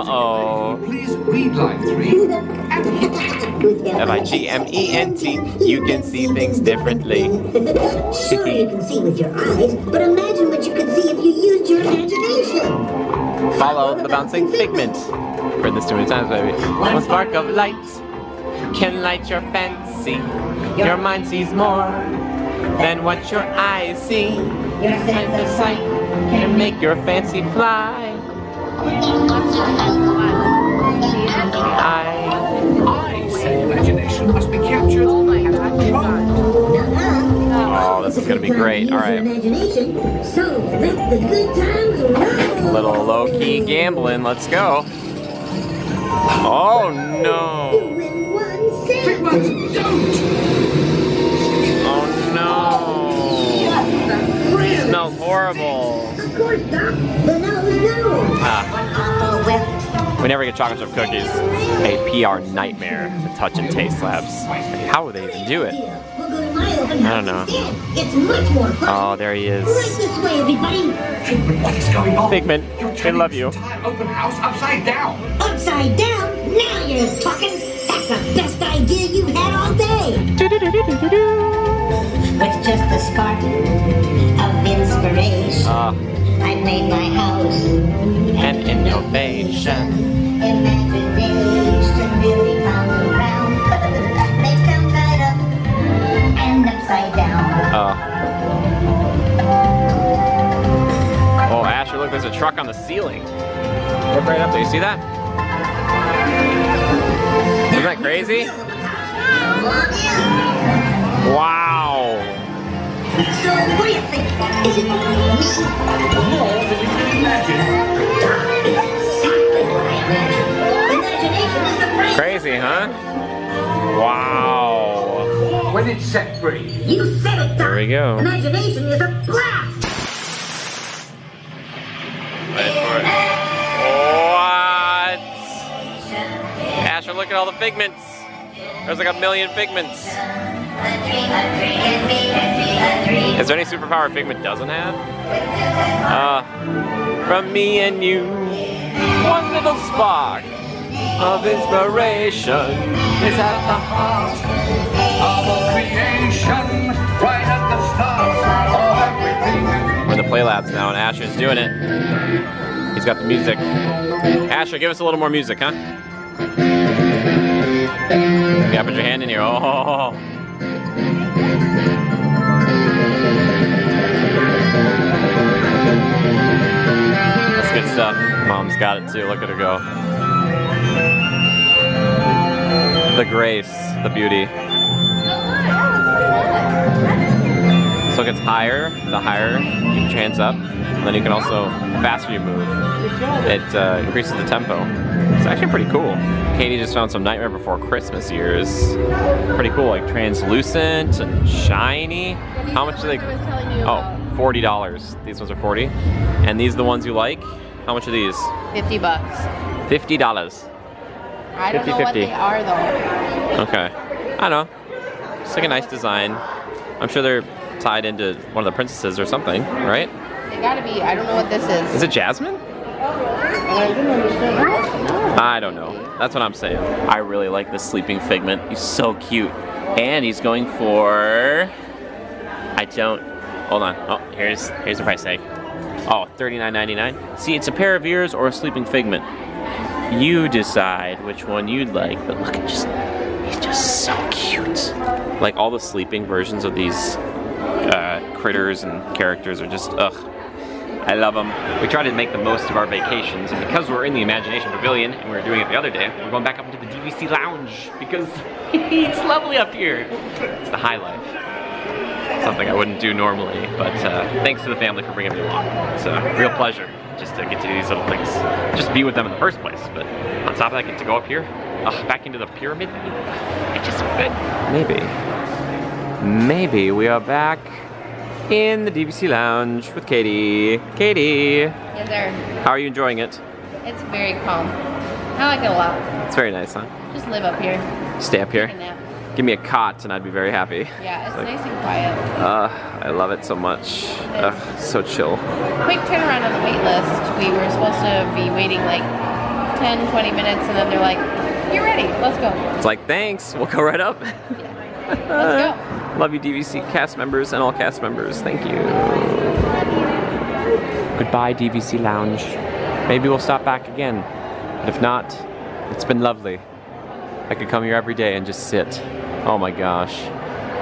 A: Uh-oh.
I: together, if you please read line three and hit it.
A: F-I-G-M-E-N-T. You can see things differently.
K: sure, you can see with your eyes, but imagine what you could see if you used your imagination.
A: Follow the bouncing figment. Heard this too many times, baby. One spark of light can light your fancy. Your mind sees more than what your eyes see. Your sense of sight can make your fancy fly. I.
I: I say imagination must be captured oh and controlled. Uh-huh.
A: Oh, this is gonna be great. All right.
K: Imagination, so let the good times.
A: Little low key gambling. Let's go. Oh no.
K: Win one cent.
I: Figment, don't!
A: Smells horrible.
K: Of course. The nose knows.
A: Ah. We never get chocolate chip cookies. A PR nightmare. The touch and taste labs. How would they even do it?
K: deal. We'll go to my open
A: I don't know.
K: It's much more fun.
A: Oh, there he is.
K: this way, everybody.
I: Figment, what is going on?
A: Figment,
I: You're
A: I love you.
I: open house upside down.
K: Upside down. Now you're talking. That's the best idea you've had all day. With just a spark of inspiration,
A: Ah,
K: I made my house.
A: an innovation.
K: Imagination really comes around. they come right up and upside down.
A: Uh. Oh, Asher, look, there's a truck on the ceiling. Look right up there. You see that? Isn't that crazy? Wow.
K: So what do you think? Is it me?
I: More than you can imagine.
K: Exactly what I imagined. Imagination is the brain.
A: Crazy, huh? Wow.
I: When it's set free.
K: You said it, Doc.
A: There we go.
K: Imagination is a blast.
A: Wait for it. What? Asher, look at all the figments. There's like a million figments. Is there any superpower Figment doesn't have? Uh, from me and you, one little spark of inspiration is at the heart.
I: Our creation, right at the start of everything.
A: We're in the Play Labs now, and Asher's doing it. He's got the music. Asher, give us a little more music, huh? Yeah, put your hand in here. Oh. Good stuff. Mom's got it too. Look at her go. The grace, the beauty. So it gets higher, the higher you hands up. And then you can also, the faster you move, it uh, increases the tempo. It's actually pretty cool. Katie just found some Nightmare Before Christmas ears. Pretty cool, like translucent and shiny. How much do they? Oh, $40. These ones are 40 And these are the ones you like? How much are these?
B: 50 bucks.
A: $50.
B: I don't know what
A: 50-50.
B: they are though.
A: Okay. I don't know. It's like a nice design. I'm sure they're tied into one of the princesses or something, right?
B: They gotta be, I don't know what this is.
A: Is it Jasmine? I don't know. That's what I'm saying. I really like this sleeping figment. He's so cute. And he's going for I don't hold on. Oh, here's here's the price tag. Oh, $39.99. See, it's a pair of ears or a sleeping figment. You decide which one you'd like, but look at just he's just so cute. Like all the sleeping versions of these uh, critters and characters are just ugh. I love them. We try to make the most of our vacations, and because we're in the Imagination Pavilion and we were doing it the other day, we're going back up into the DVC Lounge because it's lovely up here. It's the high life. Something I wouldn't do normally, but uh, thanks to the family for bringing me along. It's a real pleasure just to get to do these little things. Just be with them in the first place, but on top of that, get to go up here, ugh, back into the pyramid. It's just so good. Maybe, maybe we are back in the DVC Lounge with Katie. Katie,
B: Yes, sir.
A: how are you enjoying it?
B: It's very calm. I like it a lot.
A: It's very nice, huh?
B: Just live up here.
A: Stay up here.
B: Take a nap.
A: Give me a cot and I'd be very happy.
B: Yeah, it's
A: Like-
B: nice and quiet.
A: Uh, I love it so much. Ugh, so chill.
B: Quick turnaround on the wait list. We were supposed to be waiting like 10, 20 minutes, and then they're like, "You're ready. Let's go."
A: It's like, thanks, we'll go right up.
B: Let's go.
A: Love you, DVC cast members and all cast members. Thank you. Goodbye, DVC Lounge. Maybe we'll stop back again. But if not, it's been lovely. I could come here every day and just sit. Oh my gosh.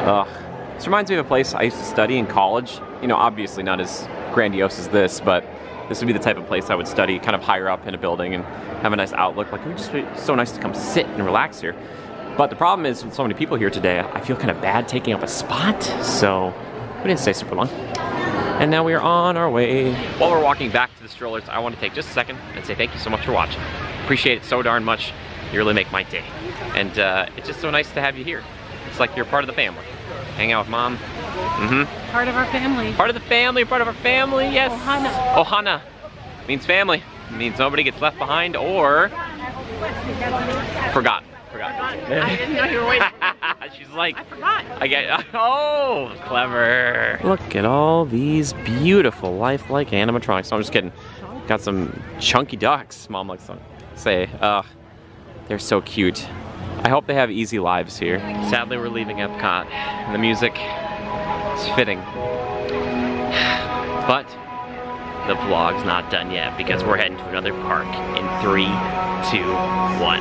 A: Ugh. This reminds me of a place I used to study in college. You know, obviously not as grandiose as this, but this would be the type of place I would study kind of higher up in a building and have a nice outlook. Like, it would just be so nice to come sit and relax here. But the problem is, with so many people here today, I feel kind of bad taking up a spot, so we didn't stay super long. And now we are on our way. While we're walking back to the strollers, I want to take just a second and say thank you so much for watching. Appreciate it so darn much. You really make my day. And uh, it's just so nice to have you here. It's like you're part of the family. Hang out with mom. Mm-hmm.
L: Part of our family.
A: Part of the family, part of our family, yes.
L: Ohana.
A: Ohana means family. It means nobody gets left behind or forgotten. Forgotten.
L: I didn't know you were waiting.
A: She's like,
L: I forgot.
A: I get, oh, clever. Look at all these beautiful lifelike animatronics. No, I'm just kidding. Got some chunky ducks, mom likes to say. Uh, they're so cute. I hope they have easy lives here. Sadly, we're leaving Epcot, and the music is fitting. But the vlog's not done yet because we're heading to another park in three, two, one.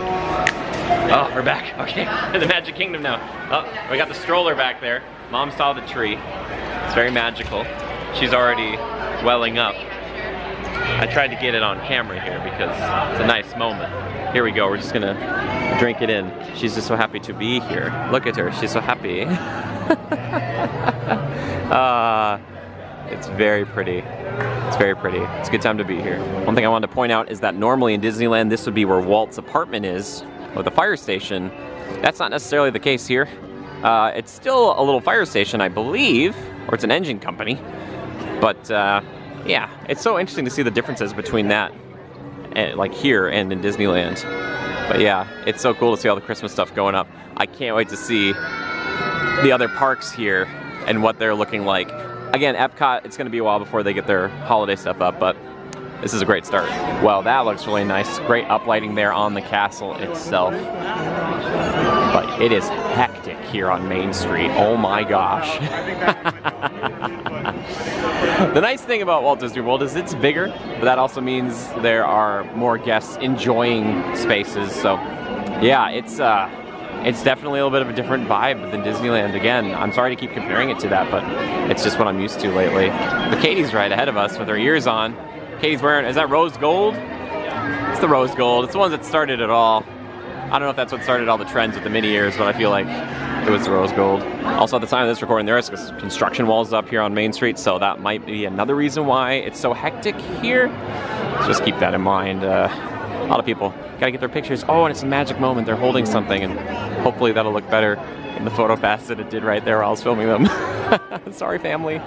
A: Oh, we're back. Okay, the Magic Kingdom now. Oh, we got the stroller back there. Mom saw the tree. It's very magical. She's already welling up. I tried to get it on camera here because it's a nice moment. Here we go, we're just gonna drink it in. She's just so happy to be here. Look at her, she's so happy. uh, it's very pretty. It's very pretty. It's a good time to be here. One thing I wanted to point out is that normally in Disneyland, this would be where Walt's apartment is, or the fire station. That's not necessarily the case here. Uh, it's still a little fire station, I believe, or it's an engine company. But uh, yeah, it's so interesting to see the differences between that, Eh, like here and in Disneyland. But yeah, it's so cool to see all the Christmas stuff going up. I can't wait to see the other parks here and what they're looking like. Again, Epcot, it's going to be a while before they get their holiday stuff up, but this is a great start. Well, that looks really nice. Great uplighting there on the castle itself. But it is hectic here on Main Street. Oh my gosh. the nice thing about Walt Disney World is it's bigger, but that also means there are more guests enjoying spaces. So, yeah, it's uh, it's definitely a little bit of a different vibe than Disneyland. Again, I'm sorry to keep comparing it to that, but it's just what I'm used to lately. But Katie's right ahead of us with her ears on. Katie's wearing, is that rose gold? It's the rose gold. It's the ones that started it all. I don't know if that's what started all the trends with the mini ears, but I feel like it was rose gold. Also, at the time of this recording, there's construction walls up here on Main Street, so that might be another reason why it's so hectic here. So just keep that in mind. Uh, a lot of people gotta get their pictures. Oh, and it's a magic moment. They're holding something, and hopefully that'll look better in the photo pass than it did right there while I was filming them. Sorry, family.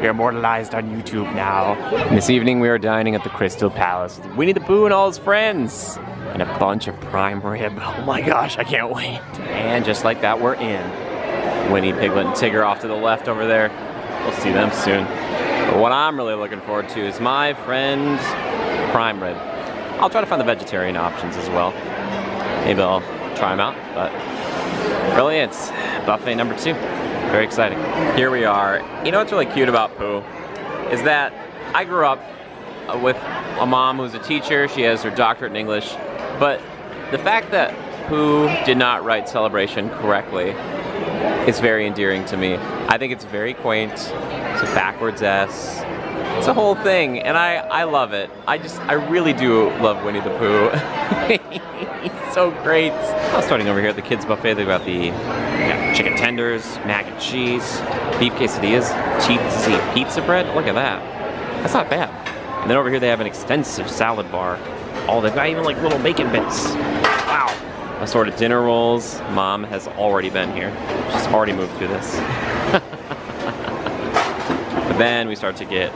A: You're immortalized on YouTube now. And this evening, we are dining at the Crystal Palace with Winnie the Pooh and all his friends. And a bunch of prime rib. Oh my gosh, I can't wait. And just like that, we're in. Winnie, Piglet, and Tigger off to the left over there. We'll see them soon. But what I'm really looking forward to is my friend Prime Rib. I'll try to find the vegetarian options as well. Maybe I'll try them out, but really it's buffet number two. Very exciting. Here we are. You know what's really cute about Pooh? Is that I grew up with a mom who's a teacher. She has her doctorate in English. But the fact that Pooh did not write celebration correctly is very endearing to me. I think it's very quaint. It's a backwards S. It's a whole thing, and I, I love it. I just, I really do love Winnie the Pooh. He's so great. Well, starting over here at the kids buffet, they've got the yeah, chicken tenders, mac and cheese, beef quesadillas, cheesy pizza bread. Look at that. That's not bad. And then over here they have an extensive salad bar. Oh, they've got even like little bacon bits. Wow. Assorted dinner rolls. Mom has already been here. She's already moved through this. but then we start to get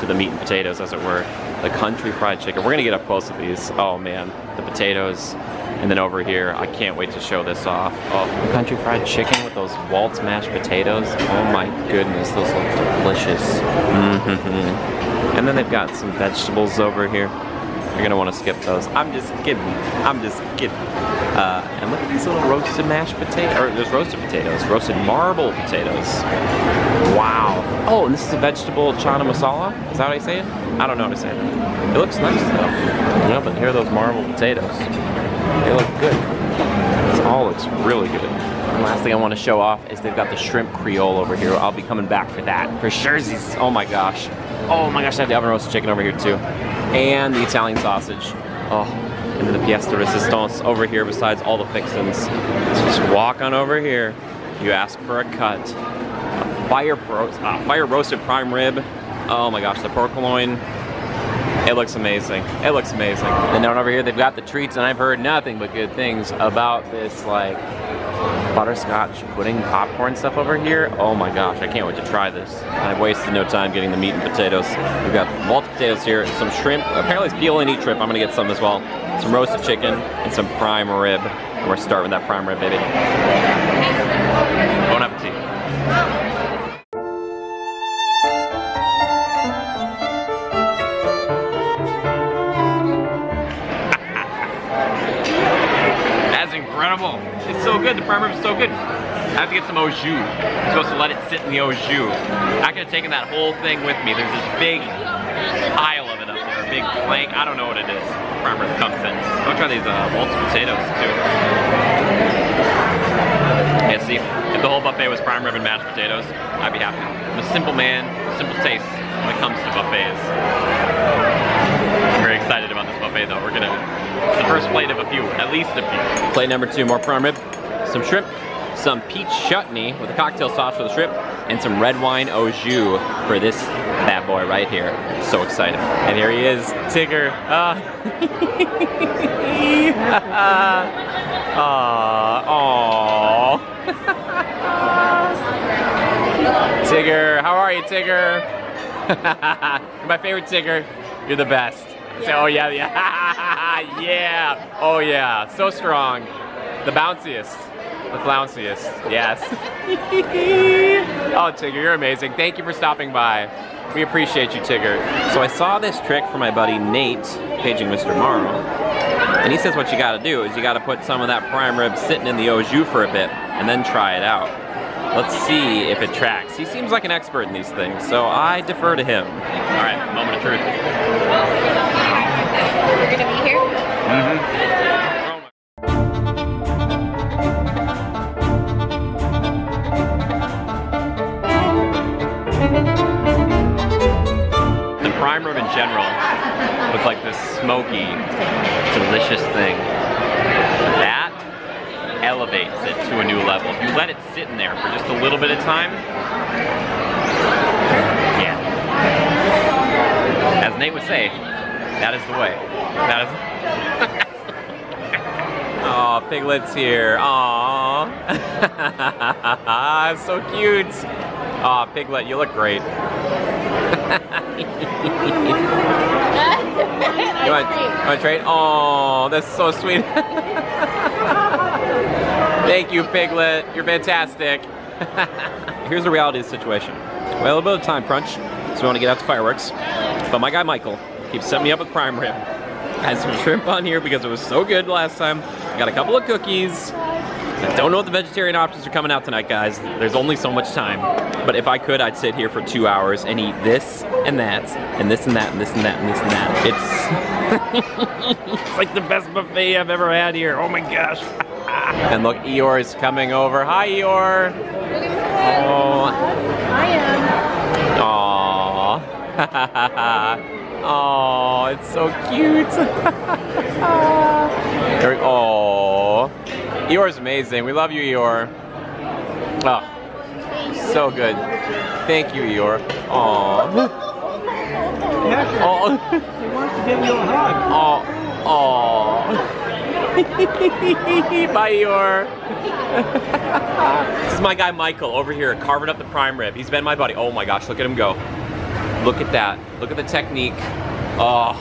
A: to the meat and potatoes, as it were. The country fried chicken. We're gonna get up close to these. Oh man, the potatoes. And then over here, I can't wait to show this off. Oh, country fried chicken with those Waltz mashed potatoes. Oh my goodness, those look delicious. Mm -hmm. And then they've got some vegetables over here. You're gonna want to skip those. I'm just kidding. I'm just kidding. Uh, and look at these little roasted mashed potatoes. Or there's roasted potatoes. Roasted marble potatoes. Wow. Oh, and this is a vegetable chana masala. Is that how you say it? I don't know how to say it. It looks nice though. Yeah, but here are those marble potatoes. They look good. This all looks really good. And last thing I want to show off is they've got the shrimp creole over here. I'll be coming back for that. For sure. Oh my gosh. Oh my gosh, I have the oven roasted chicken over here too. And the Italian sausage. Oh, and then the pièce de resistance over here besides all the fixins. Just walk on over here. You ask for a cut. A fire, uh, fire roasted prime rib. Oh my gosh, the pork loin. It looks amazing. It looks amazing. And down over here, they've got the treats, and I've heard nothing but good things about this, like, butterscotch pudding popcorn stuff over here. Oh my gosh, I can't wait to try this. I've wasted no time getting the meat and potatoes. We've got multiple potatoes here, some shrimp. Apparently it's peel and eat shrimp. I'm gonna get some as well. Some roasted chicken and some prime rib. And we're starting with that prime rib, baby. Bon appetit. That's incredible. So good. The prime rib is so good. I have to get some au jus. I'm supposed to let it sit in the au jus. I could have taken that whole thing with me. There's this big pile of it up there, a big plank. I don't know what it is. Prime rib comes in. I'll try these uh, Waltz potatoes too. Yeah, see, if the whole buffet was prime rib and mashed potatoes, I'd be happy. I'm a simple man, simple taste when it comes to buffets. I'm very excited about this buffet though. We're gonna, the first plate of a few, at least a few. Plate number two, more prime rib, some shrimp, some peach chutney with a cocktail sauce for the shrimp, and some red wine au jus for this bad boy right here. So excited. And here he is, Tigger. Uh, Aww. Tigger, how are you, Tigger? You're my favorite Tigger. You're the best. Say, oh yeah, yeah, yeah. Oh yeah, so strong. The bounciest, the flounciest. Yes. oh Tigger, you're amazing. Thank you for stopping by. We appreciate you, Tigger. So I saw this trick from my buddy Nate, paging Mr. Morrow, and he says what you gotta do is you gotta put some of that prime rib sitting in the au jus for a bit, and then try it out. Let's see if it tracks. He seems like an expert in these things, so I defer to him. All right, moment of truth.
B: You're gonna be here?
A: Mm-hmm. The prime rib in general was like this smoky, delicious thing. That elevates it to a new level. If you let it sit in there for just a little bit of time, yeah. As Nate would say, that is the way. That is. Oh, Piglet's here. Aww. so cute. Aw, Piglet, you look great. you want, want to trade? Oh, that's so sweet. Thank you, Piglet. You're fantastic. Here's the reality of the situation. We have a little bit of time crunch, so we want to get out to fireworks. But my guy Michael keeps setting me up with prime rib. Had some shrimp on here because it was so good last time. I got a couple of cookies. I don't know what the vegetarian options are coming out tonight, guys. There's only so much time. But if I could, I'd sit here for two hours and eat this and that, and this and that, and this and that, and this and that. It's, it's like the best buffet I've ever had here. Oh my gosh. and look, Eeyore is coming over. Hi, Eeyore. Oh.
L: I am.
A: Aww. Oh, it's so cute. oh, Eeyore's amazing. We love you, Eeyore. Oh, so good. Thank you, Eeyore. Aw. Oh.
J: He wants to give you a hug.
A: Oh. Oh. Eeyore. this is my guy Michael over here carving up the prime rib. He's been my buddy. Oh my gosh, look at him go. Look at that. Look at the technique. Oh,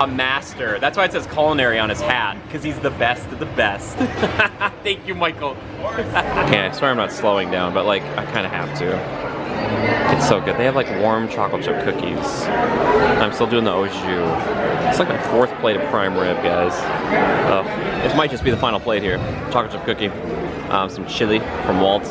A: a master. That's why it says culinary on his hat, because he's the best of the best. Thank you, Michael. okay, I swear I'm not slowing down, but like, I kind of have to. It's so good. They have like warm chocolate chip cookies. I'm still doing the au jus. It's like my fourth plate of prime rib, guys. Oh, this might just be the final plate here. Chocolate chip cookie. Um, some chili from Walt,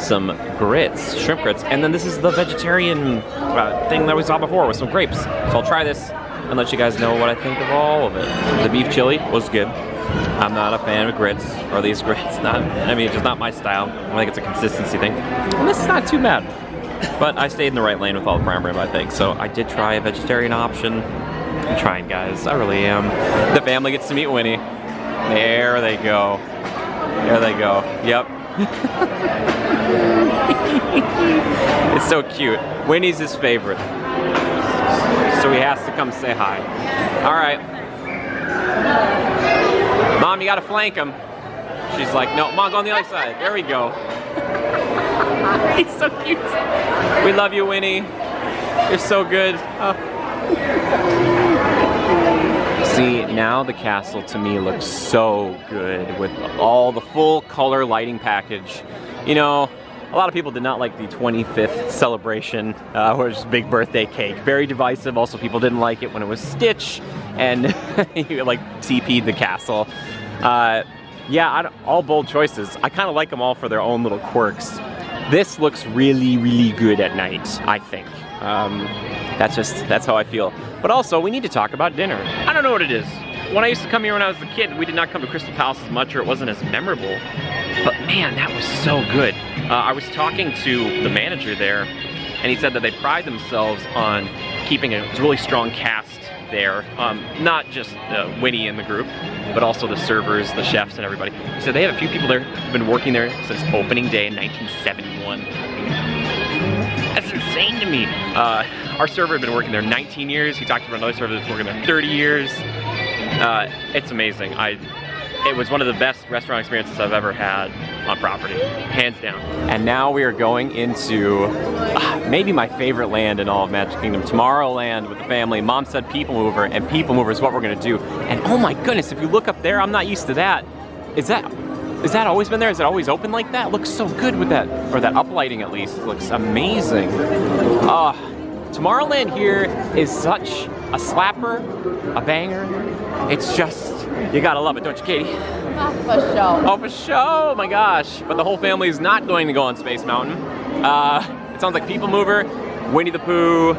A: some grits, shrimp grits, and then this is the vegetarian uh, thing that we saw before with some grapes. So I'll try this and let you guys know what I think of all of it. The beef chili was good. I'm not a fan of grits, or these grits. Not, I mean, it's just not my style. I think it's a consistency thing. And this is not too bad. But I stayed in the right lane with all the prime rib, I think. So I did try a vegetarian option. I'm trying, guys. I really am. The family gets to meet Winnie. There they go. There they go. Yep. it's so cute. Winnie's his favorite. So he has to come say hi. All right. Mom, you gotta flank him. She's like, no, Mom, go on the other side. There we go. He's so cute. We love you, Winnie. You're so good. Oh. See, now the castle to me looks so good with all the full color lighting package. You know, a lot of people did not like the 25th celebration, uh, is big birthday cake. Very divisive. Also, people didn't like it when it was Stitch and like TP'd the castle. Uh, yeah, all bold choices. I kind of like them all for their own little quirks. This looks really, really good at night, I think. Um, that's just, that's how I feel. But also, we need to talk about dinner. I don't know what it is. When I used to come here when I was a kid, we did not come to Crystal Palace as much or it wasn't as memorable. But man, that was so good. Uh, I was talking to the manager there and he said that they pride themselves on keeping a really strong cast there. Um, not just uh, Winnie in the group, but also the servers, the chefs, and everybody. He said they have a few people there who've been working there since opening day in 1971. That's insane to me. Uh, our server had been working there 19 years. He talked about another server that's working there 30 years. Uh, it's amazing. I, it was one of the best restaurant experiences I've ever had on property, hands down. And now we are going into uh, maybe my favorite land in all of Magic Kingdom, Tomorrowland with the family. Mom said People Mover, and People Mover is what we're gonna do. And oh my goodness, if you look up there, I'm not used to that. Is that is that always been there? Is it always open like that? Looks so good with that, or that uplighting at least. Looks amazing. Ah, Tomorrowland here is such a slapper, a banger. It's just, you gotta love it, don't you, Katie?
B: For sure.
A: Oh, for sure, oh my gosh. But the whole family is not going to go on Space Mountain. Uh, it sounds like People Mover, Winnie the Pooh,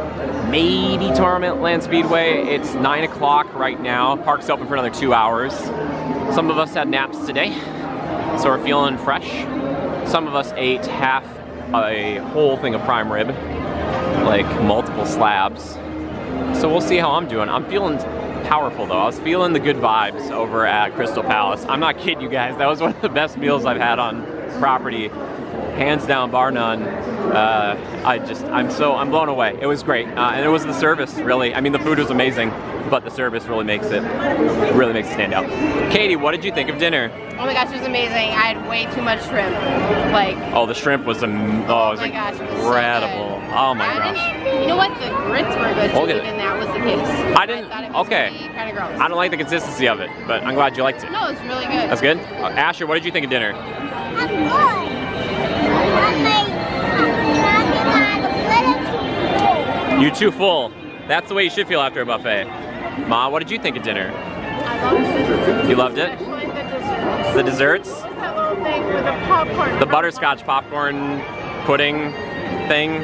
A: maybe Tomorrowland Speedway. It's nine o'clock right now. Park's open for another two hours. Some of us had naps today, so we're feeling fresh. Some of us ate half a whole thing of prime rib, like multiple slabs. So we'll see how I'm doing. I'm feeling powerful though. I was feeling the good vibes over at Crystal Palace. I'm not kidding you guys. That was one of the best meals I've had on property, hands down, bar none. Uh, I just, I'm so, I'm blown away. It was great, uh, and it was the service really. I mean, the food was amazing, but the service really makes it, really makes it stand out. Katie, what did you think of dinner?
B: Oh my gosh, it was amazing. I had way too much shrimp. Like,
A: Oh, the shrimp was, am- oh, it was
B: my gosh, it was so
A: incredible. oh my
B: I
A: gosh.
B: didn't, you know what? The grits were good too,
A: Okay.
B: even that was the case.
A: I didn't. okay.
B: Kind of gross.
A: I don't like the consistency of it, but I'm glad you liked it.
B: No, it's really good.
A: That's good. Uh, Asher, what did you think of dinner? You too full. That's the way you should feel after a buffet. Ma, what did you think of dinner? You loved it? The desserts?
L: The popcorn.
A: The butterscotch popcorn pudding thing?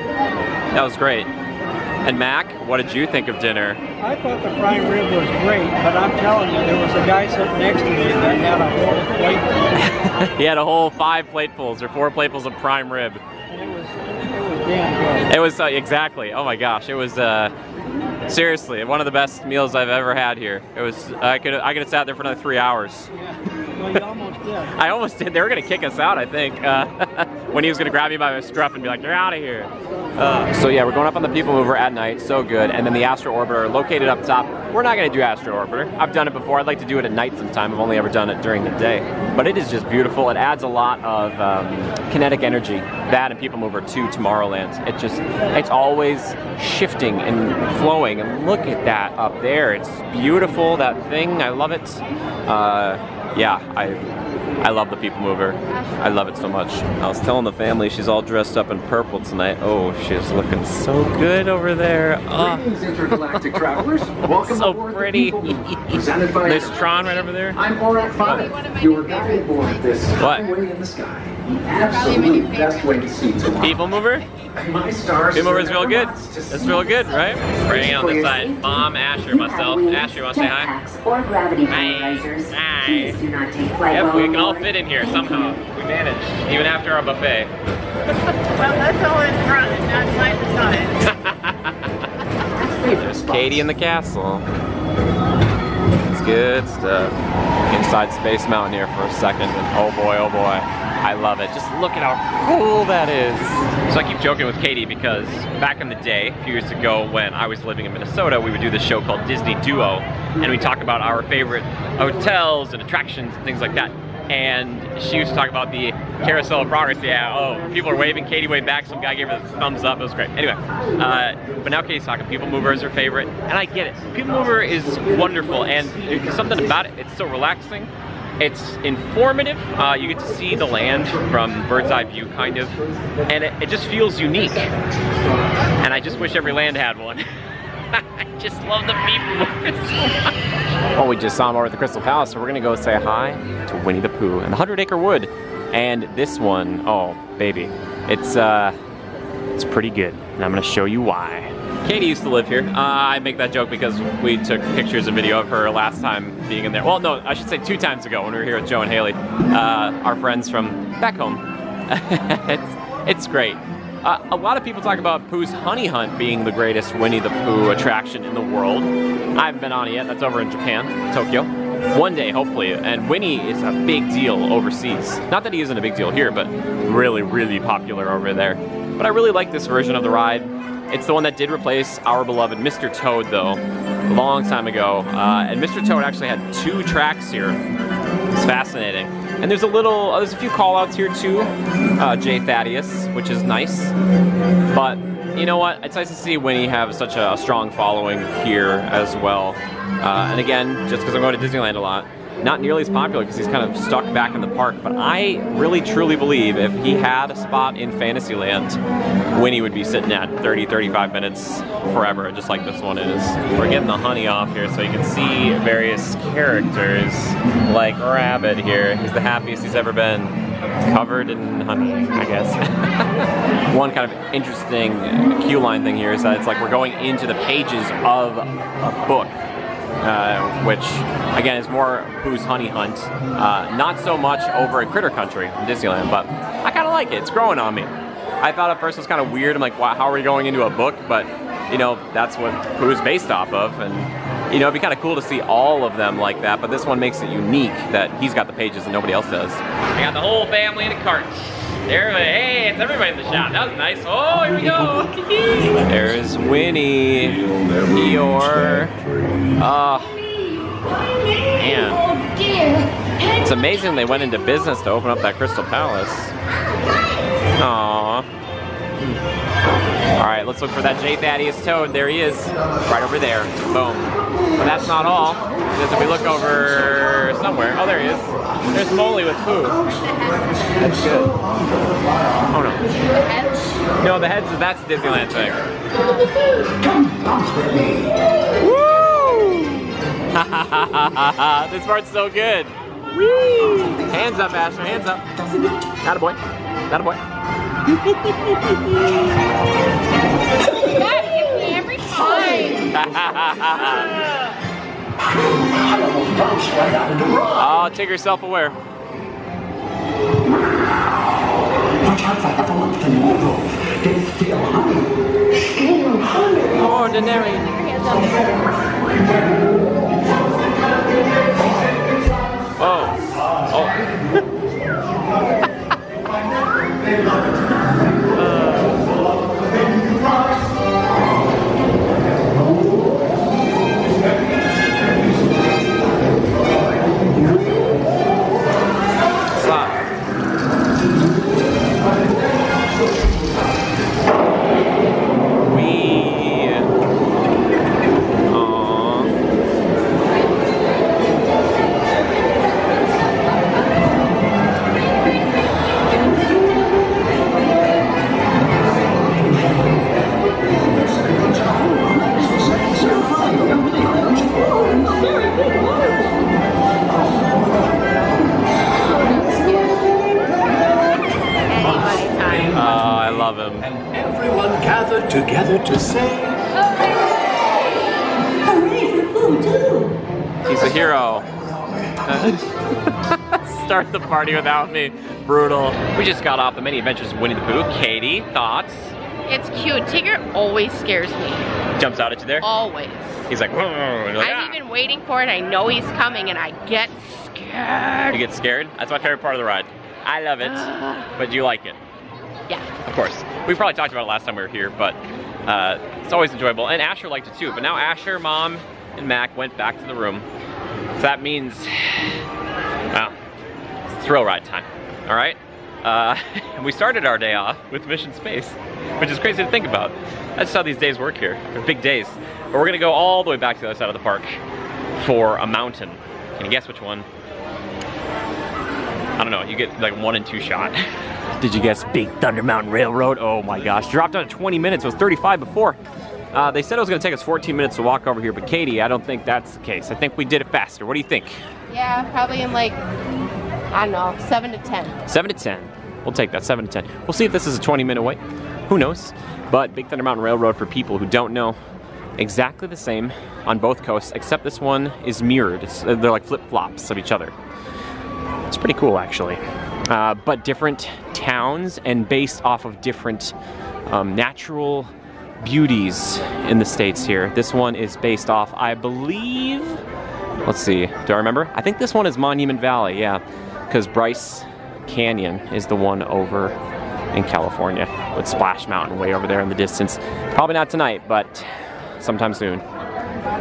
A: That was great. And Mac, what did you think of dinner?
O: I thought the prime rib was great, but I'm telling you, there was a guy sitting next to me that had a whole plate,
A: he had a whole five platefuls or four platefuls of prime rib.
O: and it was it was damn good.
A: It was uh, exactly. Oh my gosh, it was uh, seriously one of the best meals I've ever had here. It was. I could. I could have sat there for another three hours.
O: Well, you almost did.
A: I almost did. They were gonna kick us out. I think uh, when he was gonna grab me by my scruff and be like, "You're out of here." Uh, so yeah, we're going up on the People Mover at night. So good. And then the Astro Orbiter located up top. We're not gonna do Astro Orbiter. I've done it before. I'd like to do it at night sometime. I've only ever done it during the day. But it is just beautiful. It adds a lot of um, kinetic energy. That and People Mover to Tomorrowland. It just, it's always shifting and flowing. And look at that up there. It's beautiful. That thing. I love it. Uh, yeah, I I love the People Mover. I love it so much. I was telling the family she's all dressed up in purple tonight. Oh, she's looking so good over there. Oh,
P: Greetings, ah. intergalactic travelers. Welcome
A: so
P: aboard the
A: pretty.
P: People Mover, presented by
A: There's Tron right over there.
P: I'm Orak 5, your guide aboard this
A: What?
P: highway in the sky. The absolute best way to see tomorrow.
A: People Mover?
P: My stars.
A: People Mover is real good. It's real good, right? Right on the side. Mom, Asher, myself. Asher, you want to say hi?
F: Or gravity
A: Hi.
F: risers.
A: Hi.
F: Please do not take flight
A: Yep, we can all
F: aboard.
A: fit in here somehow. We managed, even after our buffet.
L: Well, that's all in front and not side to side.
A: There's Katie in the castle. It's good stuff. Inside Space Mountain here for a second, and oh boy, oh boy, I love it. Just look at how cool that is. So I keep joking with Katie because back in the day, a few years ago when I was living in Minnesota, we would do this show called Disney Duo, and we talk about our favorite hotels and attractions and things like that. And she used to talk about the Carousel of Progress. Yeah, oh, people are waving. Katie waved back. Some guy gave her the thumbs up. It was great. Anyway, uh, but now Katie's talking. People Mover is her favorite, and I get it. People Mover is wonderful, and there's something about it. It's so relaxing. It's informative. Uh, you get to see the land from bird's eye view, kind of, and it, it just feels unique. And I just wish every land had one. I just love the people. Well, we just saw him over at the Crystal Palace, so we're gonna go say hi to Winnie the Pooh and the Hundred Acre Wood. And this one, oh baby, it's uh, it's pretty good, and I'm gonna show you why. Katie used to live here. Uh, I make that joke because we took pictures and video of her last time being in there. Well, no, I should say two times ago when we were here with Joe and Haley, uh, our friends from back home. it's, it's great. Uh, a lot of people talk about Pooh's Honey Hunt being the greatest Winnie the Pooh attraction in the world. I haven't been on it yet. That's over in Japan, Tokyo. One day, hopefully. And Winnie is a big deal overseas. Not that he isn't a big deal here, but really, really popular over there. But I really like this version of the ride. It's the one that did replace our beloved Mr. Toad, though, a long time ago. Uh, and Mr. Toad actually had two tracks here. It's fascinating. And there's a little, uh, there's a few call-outs here too. Uh, J Thaddeus, which is nice. But you know what? It's nice to see Winnie have such a, strong following here as well. Uh, and again, just because I'm going to Disneyland a lot, not nearly as popular because he's kind of stuck back in the park. But I really truly believe if he had a spot in Fantasyland, Winnie would be sitting at 30, 35 minutes forever, just like this one is. We're getting the honey off here so you can see various characters, like Rabbit here. He's the happiest he's ever been. Covered in honey, I guess. One kind of interesting cue line thing here is that it's like we're going into the pages of a book. Uh, which again is more Pooh's Honey Hunt. Uh, not so much over in Critter Country in Disneyland, but I kind of like it. It's growing on me. I thought at first it was kind of weird. I'm like, wow, how are we going into a book? But you know, that's what Pooh's based off of, and You know, it'd be kind of cool to see all of them like that, but this one makes it unique that he's got the pages and nobody else does. I got the whole family in a cart. There, hey, it's everybody in the shop. That was nice. Oh, here we go. There's Winnie, Eeyore. Oh, man. It's amazing they went into business to open up that Crystal Palace. Aww. All right, let's look for that J Thaddeus Toad. There he is, right over there. Boom. But that's not all, because if we look over somewhere, oh, there he is. There's Molly with Pooh. That's good. Oh no. No, the heads, that's Disneyland thing. Woo! this part's so good. Whee! Hands up, Asher, hands up. Not a boy. Not a boy.
B: That gets me every time.
A: oh, take yourself aware. Ordinary. Oh. oh. Stop. Start the party without me. Brutal. We just got off the many adventures of Winnie the Pooh. Katie, thoughts?
B: It's cute. Tigger always scares me.
A: Jumps out at you there?
B: Always.
A: He's like, "Whoa," and like,
B: I'm even waiting for it. I know he's coming and I get scared.
A: You get scared? That's my favorite part of the ride. I love it. but you like it?
B: Yeah.
A: Of course. We probably talked about it last time we were here, but uh, it's always enjoyable. And Asher liked it too. But now Asher, Mom, and Mac went back to the room. So that means, well, it's thrill ride time. All right? Uh, we started our day off with Mission Space, which is crazy to think about. That's how these days work here. They're big days. But we're gonna go all the way back to the other side of the park for a mountain. Can you guess which one? I don't know, you get like one and two shot. Did you guess Big Thunder Mountain Railroad? Oh my gosh, dropped down to 20 minutes, it was 35 before. Uh, they said it was gonna take us 14 minutes to walk over here, but Katie, I don't think that's the case. I think we did it faster. What do you think?
B: Yeah, probably in like, I don't know, 7 to 10.
A: 7 to 10. We'll take that, 7 to 10. We'll see if this is a 20 minute wait. Who knows? But Big Thunder Mountain Railroad, for people who don't know, exactly the same on both coasts, except this one is mirrored. It's, uh, they're like flip flops of each other. It's pretty cool, actually. Uh, but different towns and based off of different um, natural beauties in the states here. This one is based off, I believe, let's see, do I remember? I think this one is Monument Valley, yeah, because Bryce Canyon is the one over in California with Splash Mountain way over there in the distance. Probably not tonight, but sometime soon.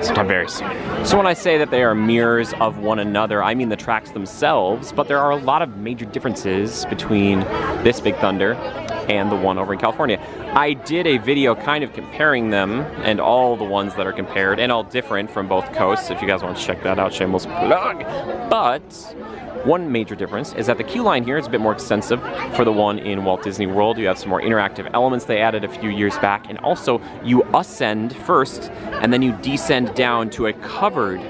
A: Sometime very soon. So when I say that they are mirrors of one another, I mean the tracks themselves, but there are a lot of major differences between this Big Thunder and the one over in California. I did a video kind of comparing them and all the ones that are compared and all different from both coasts. If you guys want to check that out, shameless plug. But one major difference is that the queue line here is a bit more extensive for the one in Walt Disney World. You have some more interactive elements they added a few years back, and also you ascend first and then you descend down to a covered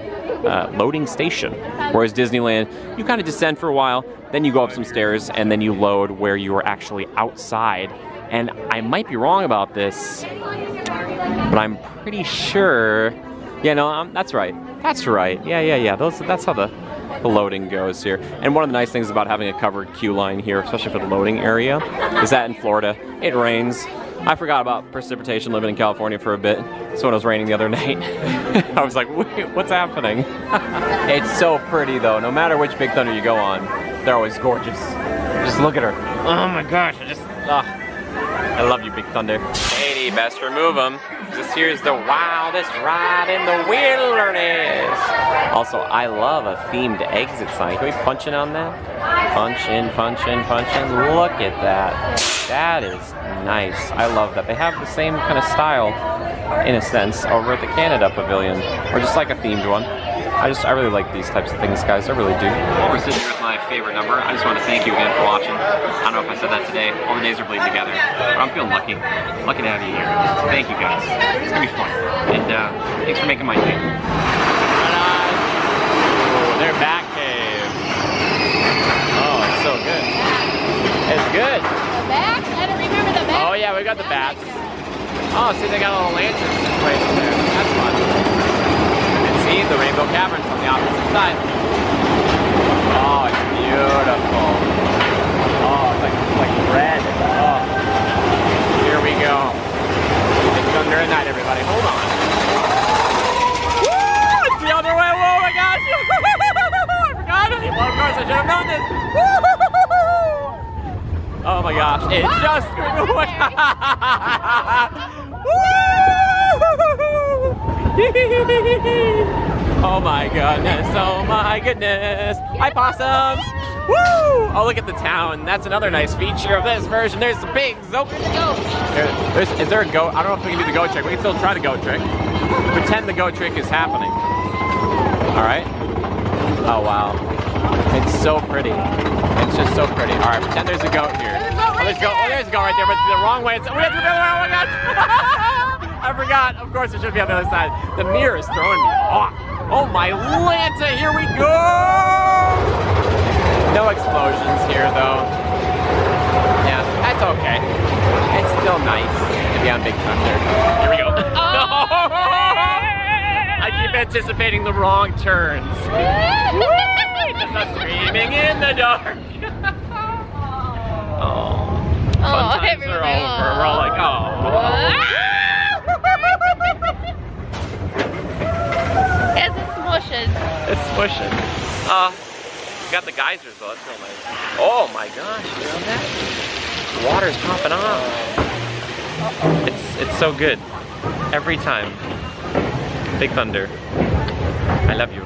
A: uh, loading station. Whereas Disneyland, you kind of descend for a while, then you go up some stairs, and then you load where you are actually outside. And I might be wrong about this, but I'm pretty sure. Yeah, no, um, that's right. That's right. Yeah, yeah, yeah. Those, that's how the, the loading goes here. And one of the nice things about having a covered queue line here, especially for the loading area, is that in Florida, it rains I forgot about precipitation living in California for a bit. So when it was raining the other night, I was like, wait, what's happening? it's so pretty though. No matter which Big Thunder you go on, they're always gorgeous. Just look at her. Oh my gosh, I just, ah. I love you, Big Thunder. Katie, best remove them. This here's the wildest ride in the wilderness. Also, I love a themed exit sign. Can we punch in on that? Punch in, punch in, punch in. Look at that. That is nice. I love that. They have the same kind of style, in a sense, over at the Canada Pavilion. Or just like a themed one. I just, I really like these types of things, guys. I really do. Well, we're sitting here with my favorite number. I just want to thank you again for watching. I don't know if I said that today. All the days are bleeding together. But I'm feeling lucky. Lucky to have you here. So thank you, guys. It's going to be fun. And uh, thanks for making my day. Oh, they're back cave. Oh, it's so good. It's good.
B: The bats? I don't remember the bats.
A: Oh, yeah, we got the bats. Oh, see, they got a little lantern situation there. That's fun. And see the Rainbow Caverns on the opposite side. Oh, it's beautiful. Oh, it's like, like red. Oh. Here we go. It's thunder at night, everybody. Hold on. Woo! It's the other way. Oh my gosh! I forgot it. Well, of course, I should have known this. Oh my gosh! It's just. oh my goodness! Oh my goodness! Hi, possums! Woo! Oh, look at the town. That's another nice feature of this version. There's the pigs. Oh, there, there's, is there a goat? I don't know if we can do the goat trick. We can still try the goat trick. Pretend the goat trick is happening. All right. Oh wow, it's so pretty. It's just so pretty. All right, pretend there's a goat here. Oh, there's a goat. Oh, oh, there's a goat right there, but it's the wrong way. It's, oh, we have to go. Oh my gosh! I forgot. Of course, it should be on the other side. The mirror is throwing me off. Oh my Lanta! Here we go! No explosions here though. Yeah, that's okay. It's still nice to be on Big Thunder. Here we go. I keep anticipating the wrong turns. Screaming in the dark. oh. Fun
B: Oh,
A: times are over. We're all like, oh.
B: It's a
A: It's smushing. Uh, got the geysers though, that's nice. Oh my gosh, you know that? The water's popping off. It's, it's so good. Every time. Big Thunder. I love you.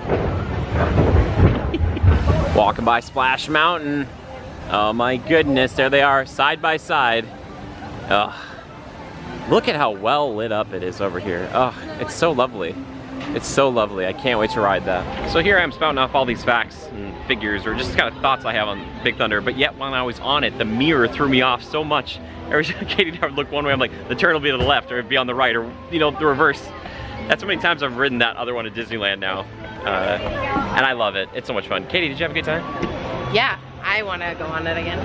A: Walking by Splash Mountain. Oh my goodness, there they are, side by side. Ugh. Look at how well lit up it is over here. Oh, it's so lovely. It's so lovely. I can't wait to ride that. So here I am spouting off all these facts and figures or just kind of thoughts I have on Big Thunder, but yet when I was on it, the mirror threw me off so much. Every time Katie and I would look one way, I'm like, the turn will be to the left or it'd be on the right or, you know, the reverse. That's how many times I've ridden that other one at Disneyland now. Uh, and I love it. It's so much fun. Katie, did you have a good time?
B: Yeah, I want to go on it again.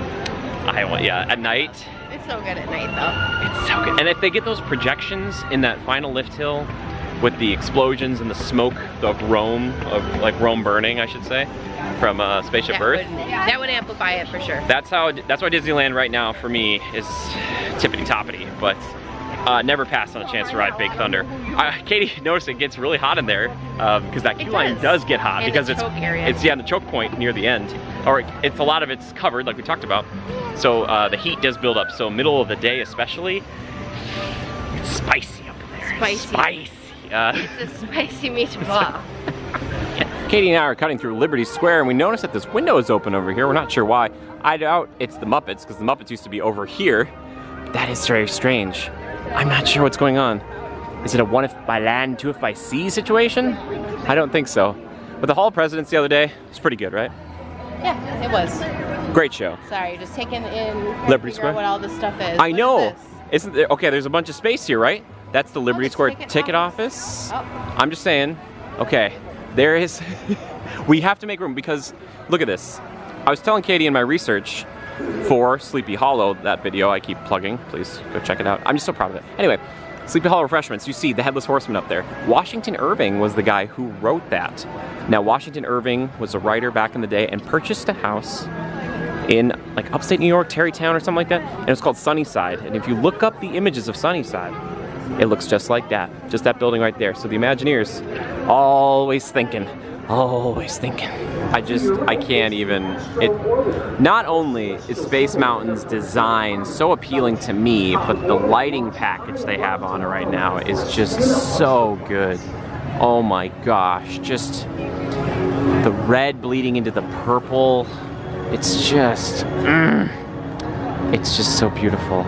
A: I want, yeah, at night,
B: It's so good at night though.
A: It's so good. And if they get those projections in that final lift hill with the explosions and the smoke of Rome, of like Rome burning, I should say, from uh, Spaceship
B: that
A: Earth.
B: Would, that would amplify it for sure.
A: That's how. That's why Disneyland right now for me is tippity toppity, but. Uh, never passed on a chance to ride Big Thunder. Uh, Katie noticed it gets really hot in there because that queue line does get hot
B: And
A: because it's
B: area.
A: it's yeah the choke point near the end, or it's a lot of it's covered like we talked about. So uh, the heat does build up. So middle of the day especially, it's spicy up there.
B: Spicy.
A: Spicy. Uh,
B: It's a spicy meatball.
A: Katie and I are cutting through Liberty Square and we notice that this window is open over here. We're not sure why. I doubt it's the Muppets because the Muppets used to be over here. That is very strange. I'm not sure what's going on. Is it a one if by land, two if by sea situation? I don't think so. But the Hall of Presidents the other day was pretty good, right?
B: yeah, it was.
A: Great show.
B: Sorry, just taking in
A: Liberty Square?
B: what all this stuff is.
A: I
B: What is
A: know.
B: this?
A: Isn't there? Okay, there's a bunch of space here, right? That's the Liberty Square ticket, office.
B: Oh.
A: I'm just saying. Okay, there is. we have to make room because look at this. I was telling Katie in my research for Sleepy Hollow, that video I keep plugging. Please go check it out. I'm just so proud of it. Anyway, Sleepy Hollow Refreshments. You see the Headless Horseman up there. Washington Irving was the guy who wrote that. Now, Washington Irving was a writer back in the day and purchased a house in like upstate New York, Tarrytown or something like that, and it's called Sunnyside. And if you look up the images of Sunnyside, it looks just like that, just that building right there. So the Imagineers, always thinking, always thinking. I just, I can't even, it, not only is Space Mountain's design so appealing to me, but the lighting package they have on it right now is just so good. Oh my gosh, just the red bleeding into the purple. It's just, mm, it's just so beautiful.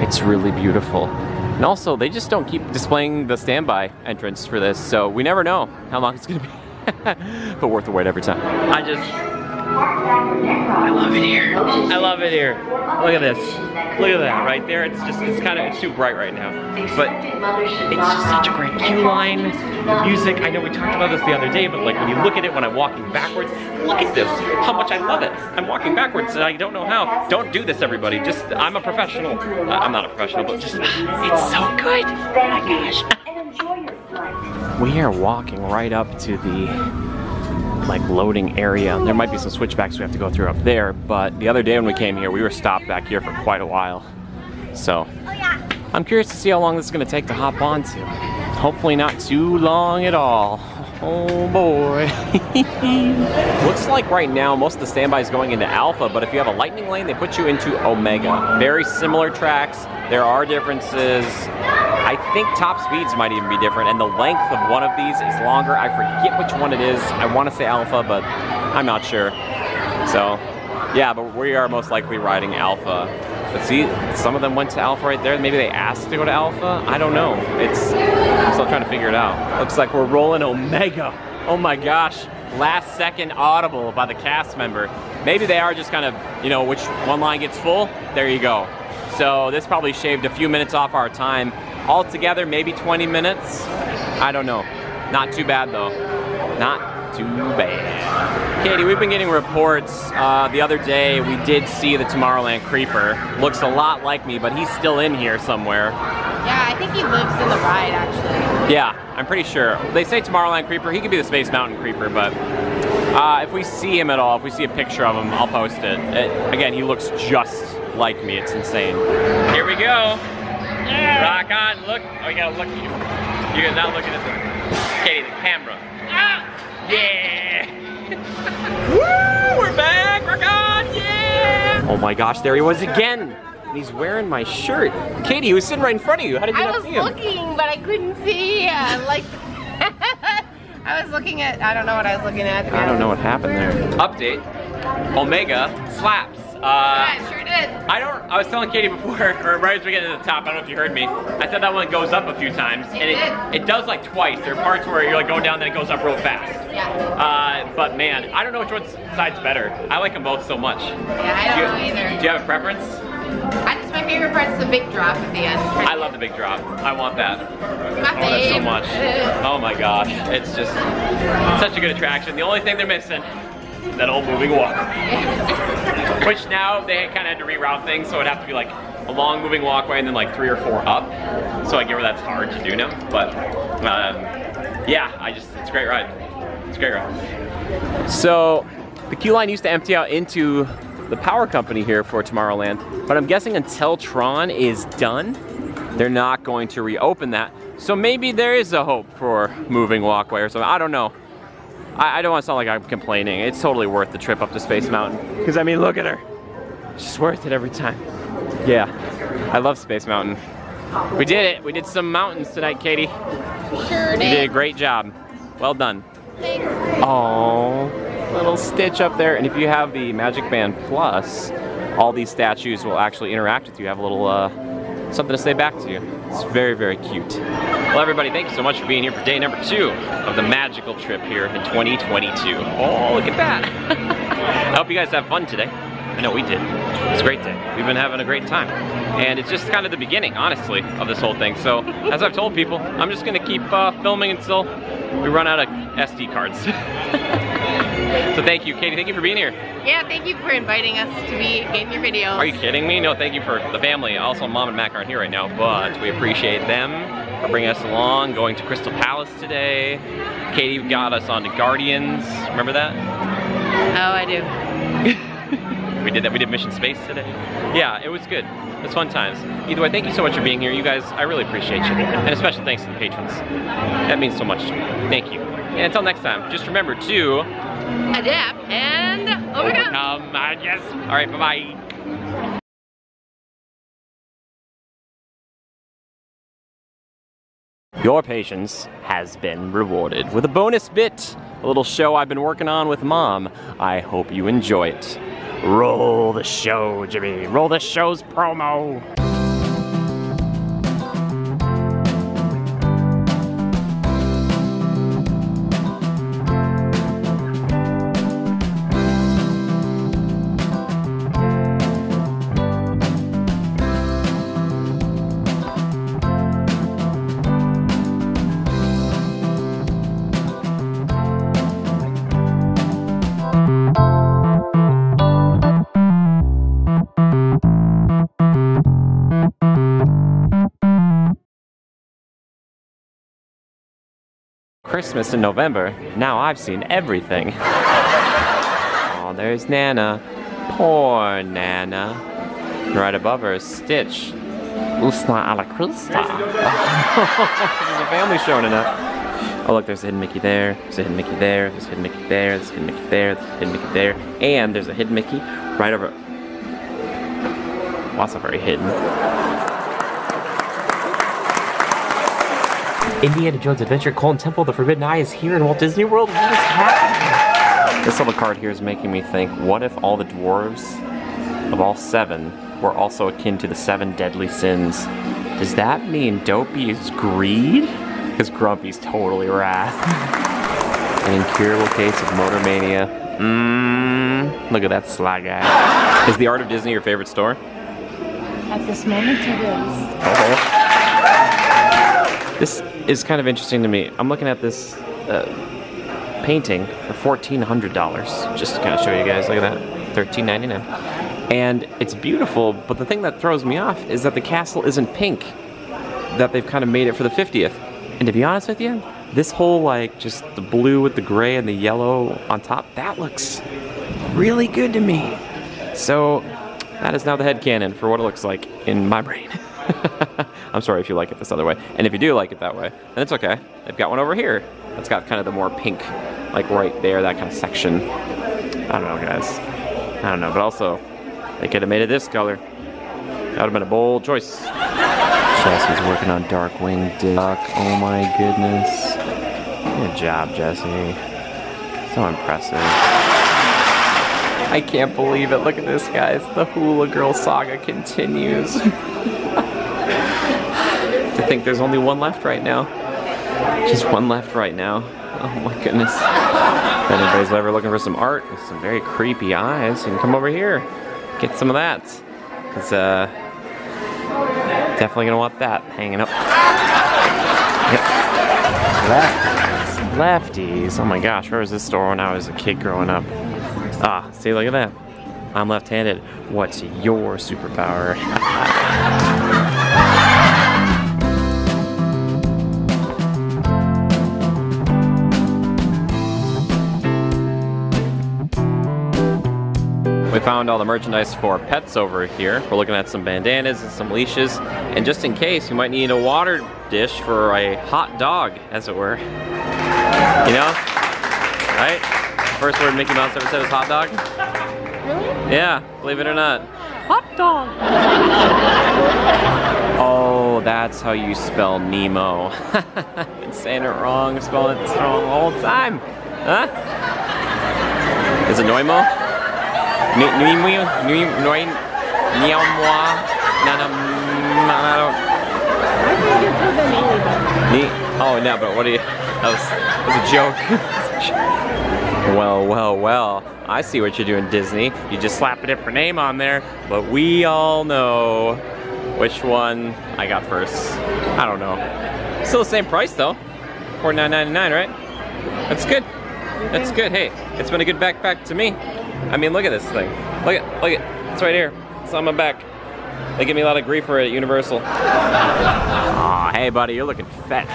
A: It's really beautiful. And also, they just don't keep displaying the standby entrance for this, so we never know how long it's gonna be. but worth the wait every time. I just, I love it here. I love it here. Look at this. Look at that right there. It's just, it's kind of, it's too bright right now. But it's just such a great queue line. The music, I know we talked about this the other day, but like when you look at it when I'm walking backwards, look at this, how much I love it. I'm walking backwards and I don't know how. Don't do this everybody. Just, I'm a professional. I'm not a professional, but just, it's so good. Oh my gosh. We are walking right up to the like loading area. There might be some switchbacks we have to go through up there, but the other day when we came here, we were stopped back here for quite a while. So I'm curious to see how long this is gonna take to hop onto. Hopefully not too long at all. Oh boy. Looks like right now most of the standby is going into Alpha, but if you have a lightning lane, they put you into Omega. Very similar tracks. There are differences. I think top speeds might even be different, and the length of one of these is longer. I forget which one it is. I want to say Alpha, but I'm not sure. So, yeah, but we are most likely riding Alpha. But see, some of them went to Alpha right there. Maybe they asked to go to Alpha. I don't know. It's I'm still trying to figure it out. Looks like we're rolling Omega. Oh my gosh. Last second audible by the cast member. Maybe they are just kind of, you know, which one line gets full, there you go. So this probably shaved a few minutes off our time. Altogether, maybe 20 minutes. I don't know. Not too bad though. Not too bad. Katie, we've been getting reports. Uh, the other day, we did see the Tomorrowland Creeper. Looks a lot like me, but he's still in here somewhere.
B: Yeah, I think he lives in the ride actually.
A: Yeah, I'm pretty sure. They say Tomorrowland Creeper. He could be the Space Mountain Creeper, but uh, if we see him at all, if we see a picture of him, I'll post it. it. Again, he looks just like me. It's insane. Here we go. Rock on. Look. Oh, you gotta look. At You're not looking at the Katie, the camera. Yeah. Woo! We're back. Rock on. Yeah. Oh my gosh, there he was again. And he's wearing my shirt. Katie, he was sitting right in front of you. How did you
B: I
A: not see him?
B: I was looking, but I couldn't see. Uh, like, I was looking at. I don't know what I was looking at.
A: I don't know what happened there. Update. Omega slaps. Uh,
B: Yeah, sure did.
A: I don't. I was telling Katie before, or right as we get to the top. I don't know if you heard me. I said that one goes up a few times, and it it does like twice. There are parts where you're like going down, then it goes up real fast.
B: Yeah.
A: Uh, but man, I don't know which one side's better. I like them both so much.
B: Yeah, I
A: do
B: don't
A: you,
B: know either.
A: Do you have a preference?
B: I just my favorite part is the big drop at the end.
A: I love the big drop. I want that.
B: My
A: I want that so much. Oh my gosh, it's just such a good attraction. The only thing they're missing is that old moving walkway. Which now they kind of had to reroute things, so it'd have to be like a long moving walkway and then like three or four up. So I get where that's hard to do now, but um, yeah, I just it's a great ride. It's a great ride. So the queue line used to empty out into the power company here for Tomorrowland, but I'm guessing until Tron is done, they're not going to reopen that. So maybe there is a hope for moving walkway or something. I don't know. I, I don't want to sound like I'm complaining. It's totally worth the trip up to Space Mountain. Because I mean, look at her. She's worth it every time. Yeah, I love Space Mountain. We did it. We did some mountains tonight, Katie.
B: Sure
A: You did a great job. Well done. Oh, little Stitch up there. And if you have the Magic Band Plus, all these statues will actually interact with you. Have a little uh, something to say back to you. It's very, very cute. Well, everybody, thank you so much for being here for day number two of the magical trip here in 2022. Oh, look at that. I hope you guys have fun today. I know we did. It's a great day. We've been having a great time. And it's just kind of the beginning, honestly, of this whole thing. So, as I've told people, I'm just gonna keep uh, filming until we run out of SD cards. so thank you, Katie. Thank you for being here.
B: Yeah, thank you for inviting us to be in your videos.
A: Are you kidding me? No, thank you for the family. Also, mom and Mac aren't here right now, but we appreciate them for bringing us along, going to Crystal Palace today. Katie got us on to Guardians. Remember that?
B: Oh, I do.
A: We did that. We did Mission Space today. Yeah, it was good. It was fun times. Either way, thank you so much for being here. You guys, I really appreciate you. And a special thanks to the patrons. That means so much to me. Thank you. And until next time, just remember to
B: Adapt and overcome.
A: overcome. Uh, yes. All right, bye-bye. Your patience has been rewarded with a bonus bit, a little show I've been working on with mom. I hope you enjoy it. Roll the show, Jimmy. Roll the show's promo. Christmas in November. Now I've seen everything. oh, there's Nana. Poor Nana. Right above her is Stitch. Usna a la Krista. there's a family showing enough. Oh look, there's a hidden Mickey there, there's a hidden Mickey there, there's a hidden Mickey there, there's a hidden Mickey there, there's a hidden Mickey there, and there's a hidden Mickey right over. Well, that's not very hidden. Indiana Jones Adventure Colon Temple The Forbidden Eye is here in Walt Disney World. What is happening? This little card here is making me think, what if all the dwarves of all seven were also akin to the seven deadly sins? Does that mean Dopey is greed? Because Grumpy's totally wrath. An incurable case of motor mania. Mmm, look at that sly guy. Is the Art of Disney your favorite store?
L: At this moment, it is.
A: This is kind of interesting to me. I'm looking at this uh, painting for $1,400. Just to kind of show you guys. Look at that. $13.99. And it's beautiful, but the thing that throws me off is that the castle isn't pink. That they've kind of made it for the 50th. And to be honest with you, this whole like just the blue with the gray and the yellow on top, that looks really good to me. So that is now the head headcanon for what it looks like in my brain. I'm sorry if you like it this other way. And if you do like it that way, then it's okay. They've got one over here that's got kind of the more pink, like right there, that kind of section. I don't know, guys. I don't know, but also, they could have made it this color. That would have been a bold choice. Jesse's working on Darkwing Duck. Oh my goodness. Good job, Jesse. So impressive. I can't believe it. Look at this, guys. The Hula Girl saga continues. to think there's only one left right now. Just one left right now. Oh my goodness. If anybody's ever looking for some art with some very creepy eyes, you can come over here. Get some of that. Because, uh, definitely gonna want that hanging up. Yep. Lefties. Lefties. Oh my gosh, where was this store when I was a kid growing up? Ah, see, look at that. I'm left-handed. What's your superpower? We found all the merchandise for pets over here. We're looking at some bandanas and some leashes. And just in case, you might need a water dish for a hot dog, as it were. You know? Right? First word Mickey Mouse ever said was hot dog?
L: Really?
A: Yeah, believe it or not.
L: Hot dog.
A: Oh, that's how you spell Nemo. I've been saying it wrong, spelling it wrong the whole time. Huh? Is it Noimo? Nemo? Noi? Niamwa? Nana? Oh, no, but what are you. That was, that was a joke. well, well, well. I see what you're doing, Disney. You just slap a different name on there, but we all know which one I got first. I don't know. Still the same price though. $49.99, right? That's good. That's good. Hey, it's been a good backpack to me. I mean, look at this thing. Look at, look at, it's right here. It's on my back. They give me a lot of grief for it at Universal. Aw, hey buddy, you're looking fetch.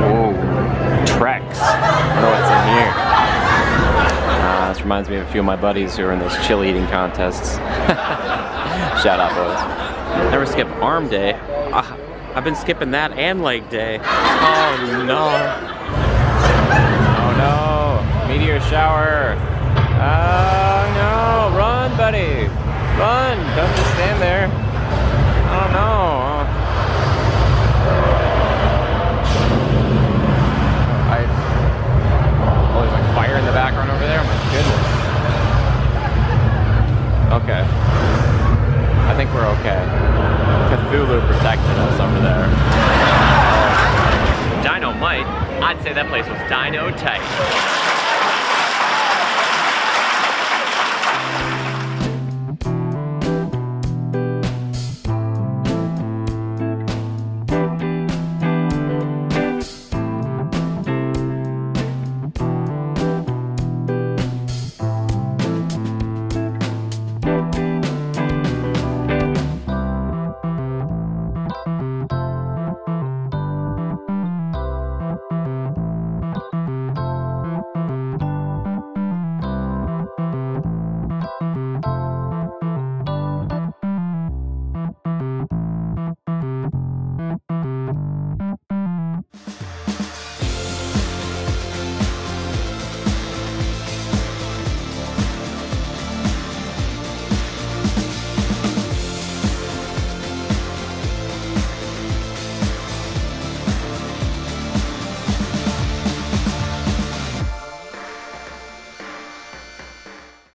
A: Whoa, T-Rex. I know what's in here. Uh, this reminds me of a few of my buddies who are in those chili eating contests. Shout out, boys. Never skip arm day. Uh, I've been skipping that and leg day. Oh no. Oh no. Meteor shower. Oh no. Run, buddy. Run. Don't just stand there. Oh no. I. Oh, there's like fire in the background over there. Oh my goodness. Okay. I think we're okay. Cthulhu protected us over there. Dynamite? I'd say that place was dino tight.